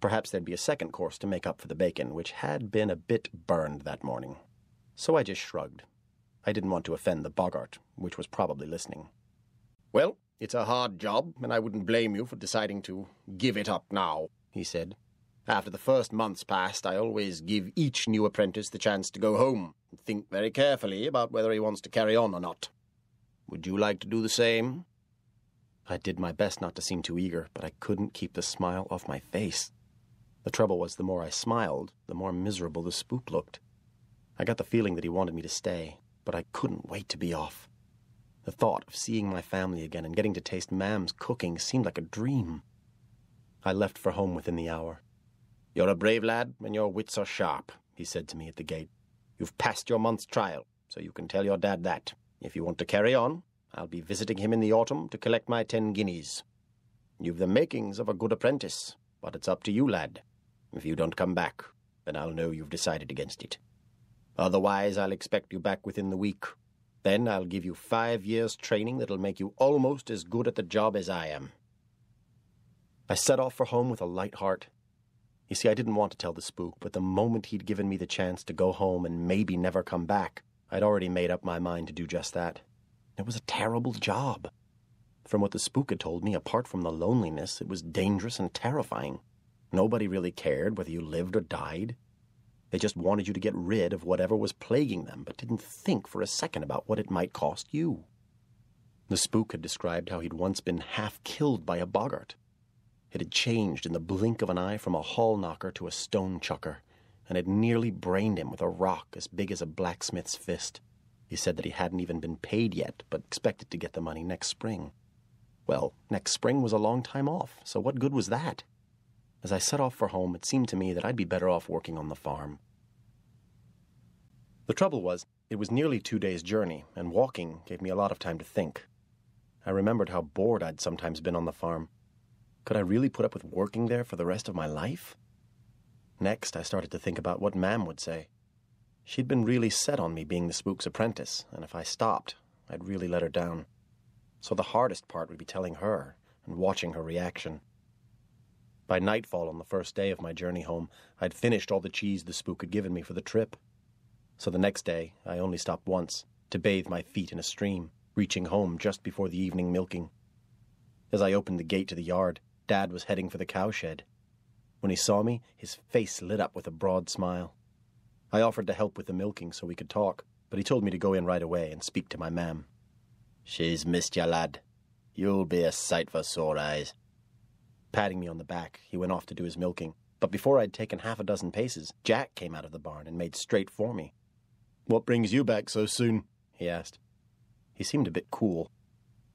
S2: Perhaps there'd be a second course to make up for the bacon, which had been a bit burned that morning. So I just shrugged. I didn't want to offend the Boggart, which was probably listening.
S3: Well, it's a hard job, and I wouldn't blame you for deciding to give it up now, he said. After the first month's passed, I always give each new apprentice the chance to go home and think very carefully about whether he wants to carry on or not. Would you like to do the same?
S2: I did my best not to seem too eager, but I couldn't keep the smile off my face. The trouble was, the more I smiled, the more miserable the spook looked. I got the feeling that he wanted me to stay, but I couldn't wait to be off. The thought of seeing my family again and getting to taste Mam's cooking seemed like a dream. I left for home within the hour.
S3: You're a brave lad, and your wits are sharp, he said to me at the gate. You've passed your month's trial, so you can tell your dad that. If you want to carry on, I'll be visiting him in the autumn to collect my ten guineas. You've the makings of a good apprentice, but it's up to you, lad. If you don't come back, then I'll know you've decided against it. Otherwise, I'll expect you back within the week. Then I'll give you five years' training that'll make you almost as good at the job as I am.
S2: I set off for home with a light heart. You see, I didn't want to tell the spook, but the moment he'd given me the chance to go home and maybe never come back, I'd already made up my mind to do just that. It was a terrible job. From what the spook had told me, apart from the loneliness, it was dangerous and terrifying. Nobody really cared whether you lived or died. They just wanted you to get rid of whatever was plaguing them, but didn't think for a second about what it might cost you. The spook had described how he'd once been half killed by a boggart. It had changed in the blink of an eye from a hall knocker to a stone chucker, and had nearly brained him with a rock as big as a blacksmith's fist. He said that he hadn't even been paid yet, but expected to get the money next spring. Well, next spring was a long time off, so what good was that? As I set off for home, it seemed to me that I'd be better off working on the farm. The trouble was, it was nearly two days' journey, and walking gave me a lot of time to think. I remembered how bored I'd sometimes been on the farm. Could I really put up with working there for the rest of my life? Next, I started to think about what Mam would say. She'd been really set on me being the spook's apprentice, and if I stopped, I'd really let her down. So the hardest part would be telling her and watching her reaction. By nightfall on the first day of my journey home, I'd finished all the cheese the spook had given me for the trip. So the next day, I only stopped once to bathe my feet in a stream, reaching home just before the evening milking. As I opened the gate to the yard, Dad was heading for the cowshed. When he saw me, his face lit up with a broad smile. I offered to help with the milking so we could talk, but he told me to go in right away and speak to my mam.
S3: She's missed you, lad. You'll be a sight for sore eyes.
S2: Patting me on the back, he went off to do his milking. But before I'd taken half a dozen paces, Jack came out of the barn and made straight for me.
S3: What brings you back so soon? he asked.
S2: He seemed a bit cool.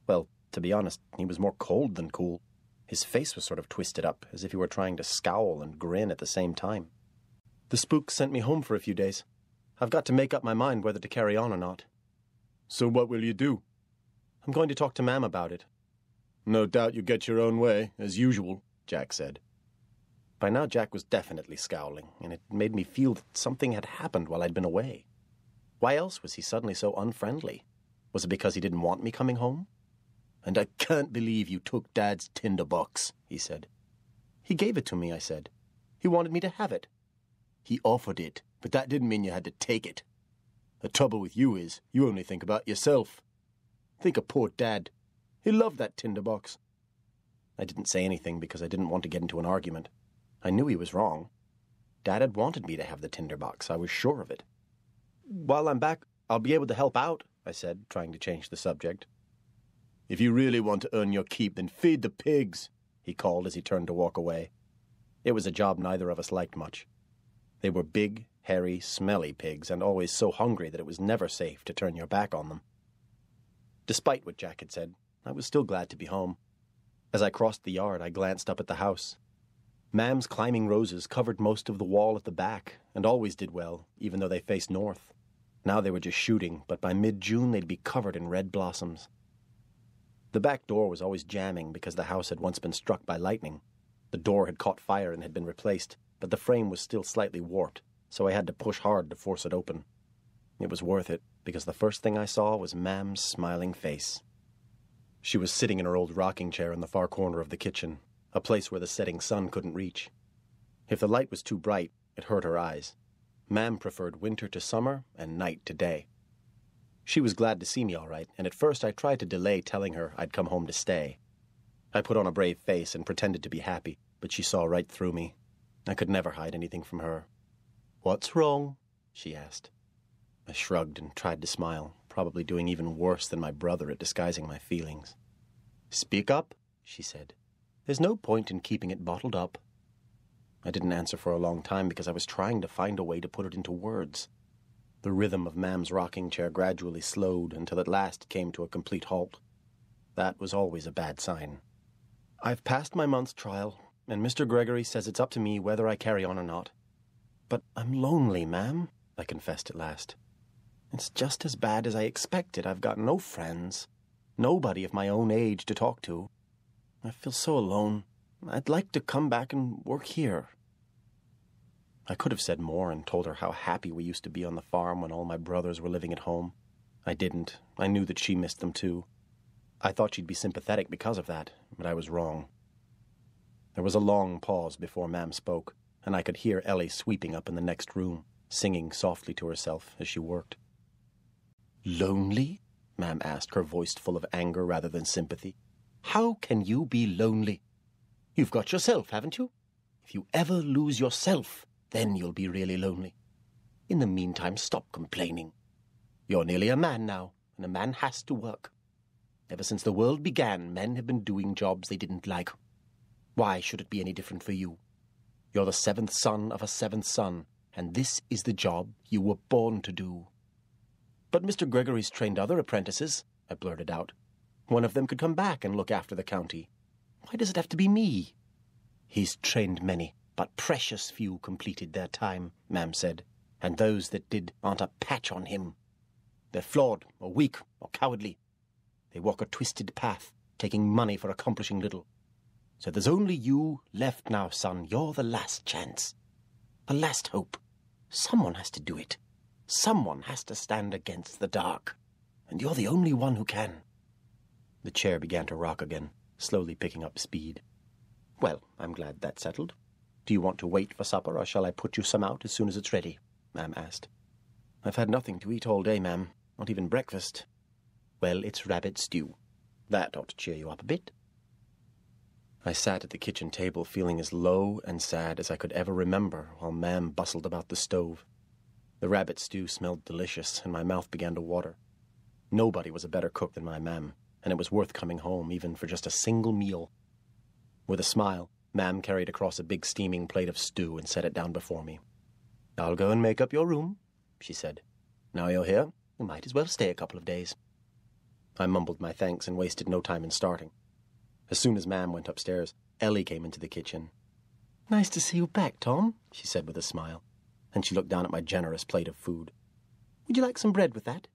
S2: Well, to be honest, he was more cold than cool. His face was sort of twisted up, as if he were trying to scowl and grin at the same time. The spook sent me home for a few days. I've got to make up my mind whether to carry on or not.
S3: So what will you do?
S2: I'm going to talk to Mam about it.
S3: No doubt you get your own way, as usual, Jack said.
S2: By now, Jack was definitely scowling, and it made me feel that something had happened while I'd been away. Why else was he suddenly so unfriendly? Was it because he didn't want me coming home?
S3: And I can't believe you took Dad's tinderbox, he said.
S2: He gave it to me, I said. He wanted me to have it.
S3: He offered it, but that didn't mean you had to take it. The trouble with you is, you only think about yourself. Think of poor Dad. He loved that tinderbox.
S2: I didn't say anything because I didn't want to get into an argument. I knew he was wrong. Dad had wanted me to have the tinderbox. I was sure of it. While I'm back, I'll be able to help out, I said, trying to change the subject.
S3: If you really want to earn your keep, then feed the pigs, he called as he turned to walk away.
S2: It was a job neither of us liked much. They were big, hairy, smelly pigs, and always so hungry that it was never safe to turn your back on them. Despite what Jack had said, I was still glad to be home. As I crossed the yard, I glanced up at the house. Mam's climbing roses covered most of the wall at the back, and always did well, even though they faced north. Now they were just shooting, but by mid June they'd be covered in red blossoms. The back door was always jamming because the house had once been struck by lightning. The door had caught fire and had been replaced, but the frame was still slightly warped, so I had to push hard to force it open. It was worth it, because the first thing I saw was Mam's smiling face. She was sitting in her old rocking chair in the far corner of the kitchen, a place where the setting sun couldn't reach. If the light was too bright, it hurt her eyes. Mam preferred winter to summer and night to day. She was glad to see me all right, and at first I tried to delay telling her I'd come home to stay. I put on a brave face and pretended to be happy, but she saw right through me. I could never hide anything from her. What's wrong? she asked. I shrugged and tried to smile, probably doing even worse than my brother at disguising my feelings. Speak up, she said. There's no point in keeping it bottled up. I didn't answer for a long time because I was trying to find a way to put it into words. The rhythm of Mam's rocking chair gradually slowed until at last it came to a complete halt. That was always a bad sign. I've passed my month's trial, and Mr. Gregory says it's up to me whether I carry on or not. But I'm lonely, Mam, I confessed at last. It's just as bad as I expected. I've got no friends, nobody of my own age to talk to. I feel so alone. I'd like to come back and work here. I could have said more and told her how happy we used to be on the farm when all my brothers were living at home. I didn't. I knew that she missed them too. I thought she'd be sympathetic because of that, but I was wrong. There was a long pause before Mam spoke, and I could hear Ellie sweeping up in the next room, singing softly to herself as she worked. Lonely? Mam asked, her voice full of anger rather than sympathy. How can you be lonely? You've got yourself, haven't you? If you ever lose yourself, then you'll be really lonely. In the meantime, stop complaining. You're nearly a man now, and a man has to work. Ever since the world began, men have been doing jobs they didn't like. Why should it be any different for you? You're the seventh son of a seventh son, and this is the job you were born to do. But Mr. Gregory's trained other apprentices, I blurted out. One of them could come back and look after the county. Why does it have to be me? He's trained many, but precious few completed their time, Mam said, and those that did aren't a patch on him. They're flawed, or weak, or cowardly. They walk a twisted path, taking money for accomplishing little. So there's only you left now, son. You're the last chance. The last hope. Someone has to do it. Someone has to stand against the dark. And you're the only one who can. The chair began to rock again, slowly picking up speed. Well, I'm glad that's settled. Do you want to wait for supper, or shall I put you some out as soon as it's ready? Mam asked. I've had nothing to eat all day, Mam. Not even breakfast. Well, it's rabbit stew. That ought to cheer you up a bit. I sat at the kitchen table feeling as low and sad as I could ever remember while Mam bustled about the stove. The rabbit stew smelled delicious, and my mouth began to water. Nobody was a better cook than my Mam, and it was worth coming home even for just a single meal. With a smile, Mam carried across a big steaming plate of stew and set it down before me. I'll go and make up your room, she said. Now you're here, you might as well stay a couple of days. I mumbled my thanks and wasted no time in starting. As soon as Mam went upstairs, Ellie came into the kitchen. Nice to see you back, Tom, she said with a smile, and she looked down at my generous plate of food. Would you like some bread with that?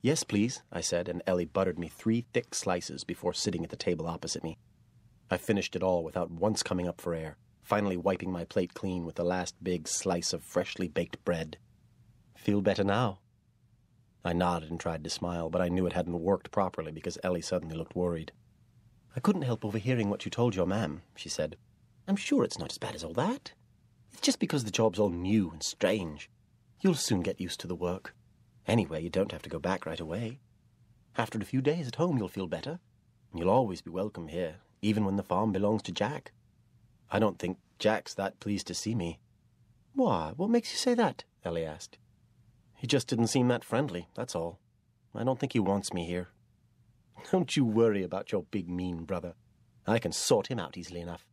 S2: Yes, please, I said, and Ellie buttered me three thick slices before sitting at the table opposite me. I finished it all without once coming up for air, finally wiping my plate clean with the last big slice of freshly baked bread. Feel better now? I nodded and tried to smile, but I knew it hadn't worked properly because Ellie suddenly looked worried. I couldn't help overhearing what you told your mam, she said. I'm sure it's not as bad as all that. It's just because the job's all new and strange. You'll soon get used to the work. Anyway, you don't have to go back right away. After a few days at home, you'll feel better. You'll always be welcome here, even when the farm belongs to Jack. I don't think Jack's that pleased to see me. Why, what makes you say that? Ellie asked. He just didn't seem that friendly, that's all. I don't think he wants me here. (laughs) Don't you worry about your big mean brother. I can sort him out easily enough.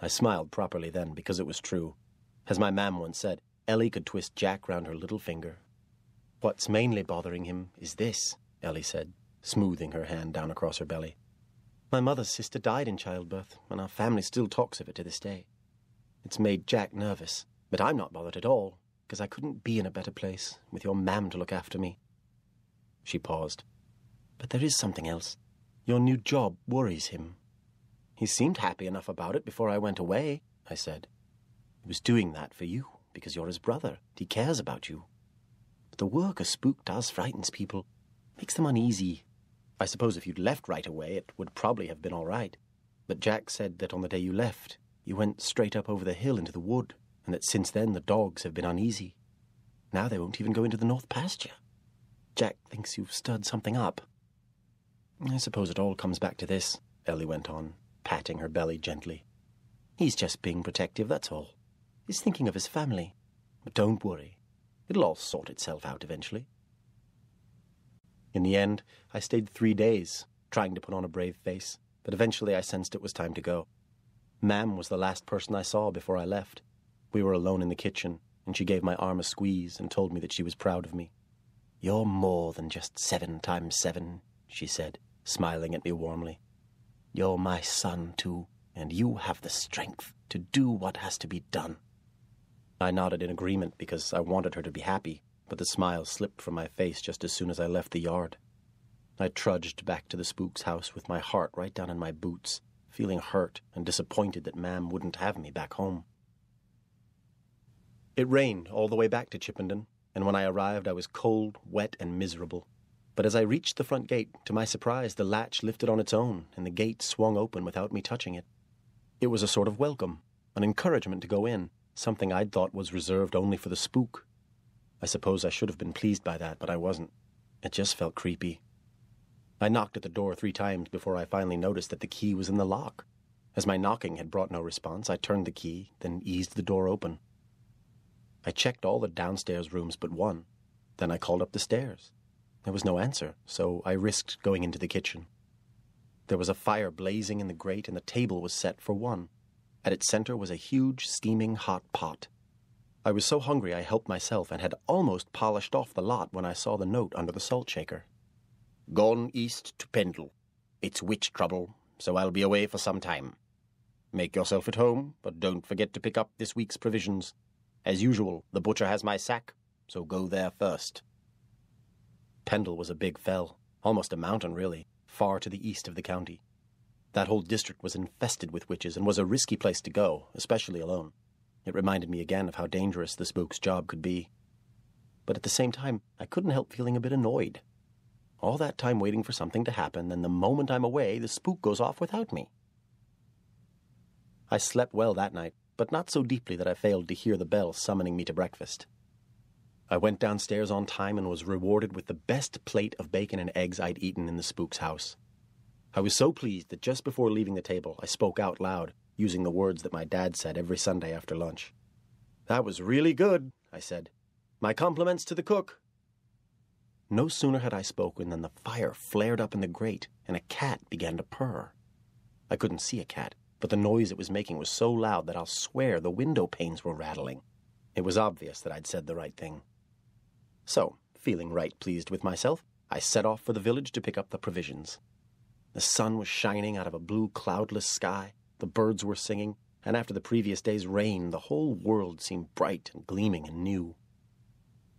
S2: I smiled properly then, because it was true. As my mam once said, Ellie could twist Jack round her little finger. What's mainly bothering him is this, Ellie said, smoothing her hand down across her belly. My mother's sister died in childbirth, and our family still talks of it to this day. It's made Jack nervous, but I'm not bothered at all, because I couldn't be in a better place, with your mam to look after me. She paused. But there is something else. Your new job worries him. He seemed happy enough about it before I went away, I said. He was doing that for you, because you're his brother. He cares about you. But the work a spook does frightens people, makes them uneasy, I suppose if you'd left right away, it would probably have been all right. But Jack said that on the day you left, you went straight up over the hill into the wood, and that since then the dogs have been uneasy. Now they won't even go into the north pasture. Jack thinks you've stirred something up. I suppose it all comes back to this, Ellie went on, patting her belly gently. He's just being protective, that's all. He's thinking of his family. But don't worry. It'll all sort itself out eventually. In the end, I stayed three days, trying to put on a brave face, but eventually I sensed it was time to go. Mam was the last person I saw before I left. We were alone in the kitchen, and she gave my arm a squeeze and told me that she was proud of me. You're more than just seven times seven, she said, smiling at me warmly. You're my son, too, and you have the strength to do what has to be done. I nodded in agreement because I wanted her to be happy, but the smile slipped from my face just as soon as I left the yard. I trudged back to the spook's house with my heart right down in my boots, feeling hurt and disappointed that Mam wouldn't have me back home. It rained all the way back to Chipenden, and when I arrived I was cold, wet, and miserable. But as I reached the front gate, to my surprise, the latch lifted on its own, and the gate swung open without me touching it. It was a sort of welcome, an encouragement to go in, something I'd thought was reserved only for the spook. I suppose I should have been pleased by that, but I wasn't. It just felt creepy. I knocked at the door three times before I finally noticed that the key was in the lock. As my knocking had brought no response, I turned the key, then eased the door open. I checked all the downstairs rooms but one. Then I called up the stairs. There was no answer, so I risked going into the kitchen. There was a fire blazing in the grate, and the table was set for one. At its center was a huge, steaming hot pot. I was so hungry I helped myself and had almost polished off the lot when I saw the note under the salt shaker.
S3: Gone east to Pendle. It's witch trouble, so I'll be away for some time. Make yourself at home, but don't forget to pick up this week's provisions. As usual, the butcher has my sack, so go there first.
S2: Pendle was a big fell, almost a mountain, really, far to the east of the county. That whole district was infested with witches and was a risky place to go, especially alone. It reminded me again of how dangerous the spook's job could be. But at the same time, I couldn't help feeling a bit annoyed. All that time waiting for something to happen, then the moment I'm away, the spook goes off without me. I slept well that night, but not so deeply that I failed to hear the bell summoning me to breakfast. I went downstairs on time and was rewarded with the best plate of bacon and eggs I'd eaten in the spook's house. I was so pleased that just before leaving the table, I spoke out loud, using the words that my dad said every Sunday after lunch. That was really good, I said. My compliments to the cook. No sooner had I spoken than the fire flared up in the grate and a cat began to purr. I couldn't see a cat, but the noise it was making was so loud that I'll swear the window panes were rattling. It was obvious that I'd said the right thing. So, feeling right pleased with myself, I set off for the village to pick up the provisions. The sun was shining out of a blue, cloudless sky, the birds were singing, and after the previous day's rain, the whole world seemed bright and gleaming and new.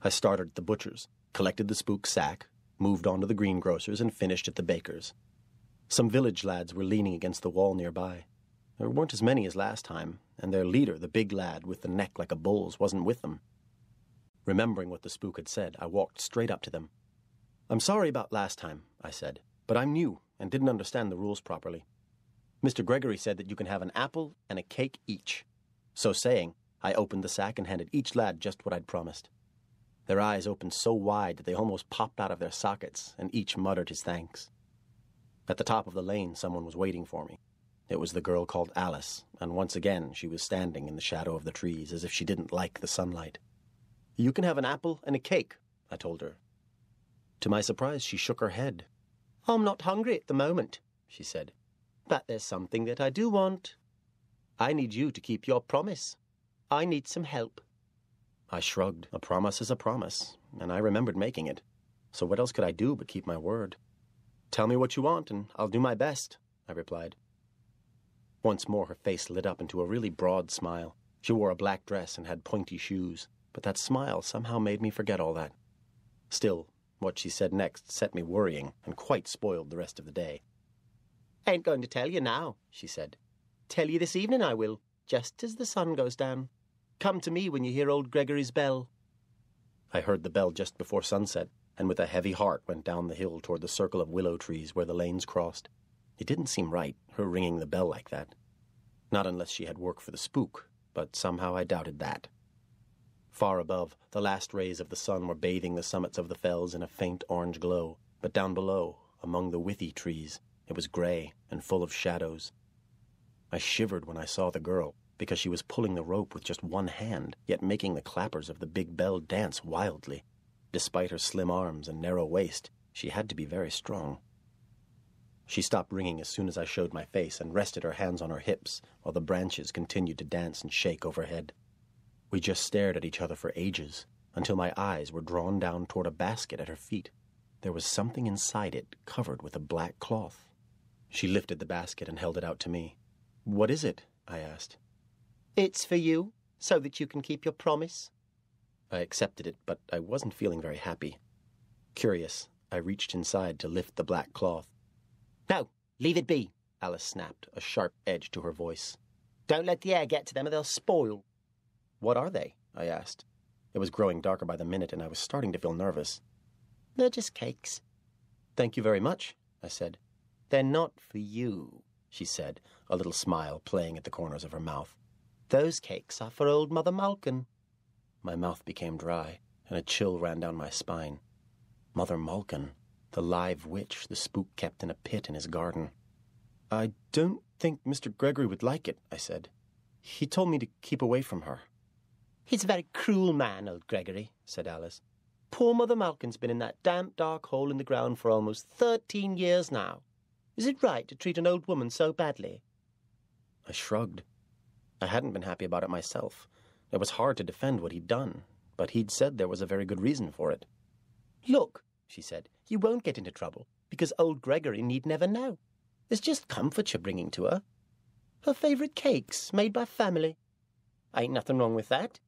S2: I started at the butcher's, collected the spook sack, moved on to the greengrocer's, and finished at the baker's. Some village lads were leaning against the wall nearby. There weren't as many as last time, and their leader, the big lad with the neck like a bull's, wasn't with them. Remembering what the spook had said, I walked straight up to them. I'm sorry about last time, I said, but I'm new and didn't understand the rules properly. Mr. Gregory said that you can have an apple and a cake each. So saying, I opened the sack and handed each lad just what I'd promised. Their eyes opened so wide that they almost popped out of their sockets, and each muttered his thanks. At the top of the lane, someone was waiting for me. It was the girl called Alice, and once again she was standing in the shadow of the trees as if she didn't like the sunlight. You can have an apple and a cake, I told her. To my surprise, she shook her head
S4: I'm not hungry at the moment, she said. But there's something that I do want. I need you to keep your promise. I need some help.
S2: I shrugged. A promise is a promise, and I remembered making it. So what else could I do but keep my word? Tell me what you want, and I'll do my best, I replied. Once more her face lit up into a really broad smile. She wore a black dress and had pointy shoes, but that smile somehow made me forget all that. Still, what she said next set me worrying and quite spoiled the rest of the day.
S4: Ain't going to tell you now, she said. Tell you this evening I will, just as the sun goes down. Come to me when you hear old Gregory's bell.
S2: I heard the bell just before sunset, and with a heavy heart went down the hill toward the circle of willow trees where the lanes crossed. It didn't seem right, her ringing the bell like that. Not unless she had work for the spook, but somehow I doubted that. Far above, the last rays of the sun were bathing the summits of the fells in a faint orange glow, but down below, among the withy trees, it was grey and full of shadows. I shivered when I saw the girl, because she was pulling the rope with just one hand, yet making the clappers of the big bell dance wildly. Despite her slim arms and narrow waist, she had to be very strong. She stopped ringing as soon as I showed my face and rested her hands on her hips while the branches continued to dance and shake overhead. We just stared at each other for ages until my eyes were drawn down toward a basket at her feet. There was something inside it covered with a black cloth. She lifted the basket and held it out to me. What is it? I asked.
S4: It's for you, so that you can keep your promise.
S2: I accepted it, but I wasn't feeling very happy. Curious, I reached inside to lift the black cloth.
S4: No, leave it be,
S2: Alice snapped, a sharp edge to her voice.
S4: Don't let the air get to them or they'll spoil.
S2: What are they? I asked. It was growing darker by the minute, and I was starting to feel nervous.
S4: They're just cakes.
S2: Thank you very much, I said.
S4: They're not for you,
S2: she said, a little smile playing at the corners of her mouth.
S4: Those cakes are for old Mother Malkin.
S2: My mouth became dry, and a chill ran down my spine. Mother Malkin the live witch the spook kept in a pit in his garden. I don't think Mr. Gregory would like it, I said. He told me to keep away from her.
S4: He's a very cruel man, old Gregory, said Alice. Poor Mother Malkin's been in that damp, dark hole in the ground for almost thirteen years now. Is it right to treat an old woman so badly?
S2: I shrugged. I hadn't been happy about it myself. It was hard to defend what he'd done, but he'd said there was a very good reason for it.
S4: Look, she said, you won't get into trouble, because old Gregory need never know. There's just comfort you're bringing to her. Her favourite cakes, made by family. Ain't nothing wrong with that.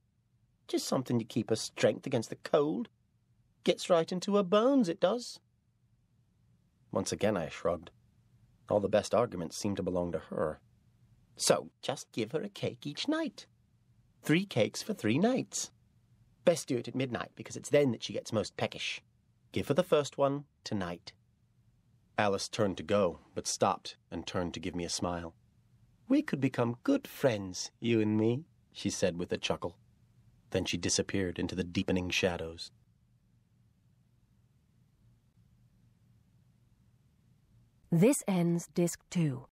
S4: Just something to keep her strength against the cold. Gets right into her bones, it does.
S2: Once again I shrugged. All the best arguments seemed to belong to her.
S4: So just give her a cake each night. Three cakes for three nights. Best do it at midnight, because it's then that she gets most peckish. Give her the first one tonight.
S2: Alice turned to go, but stopped and turned to give me a smile.
S4: We could become good friends, you and me, she said with a chuckle.
S2: Then she disappeared into the deepening shadows.
S1: This ends Disc 2.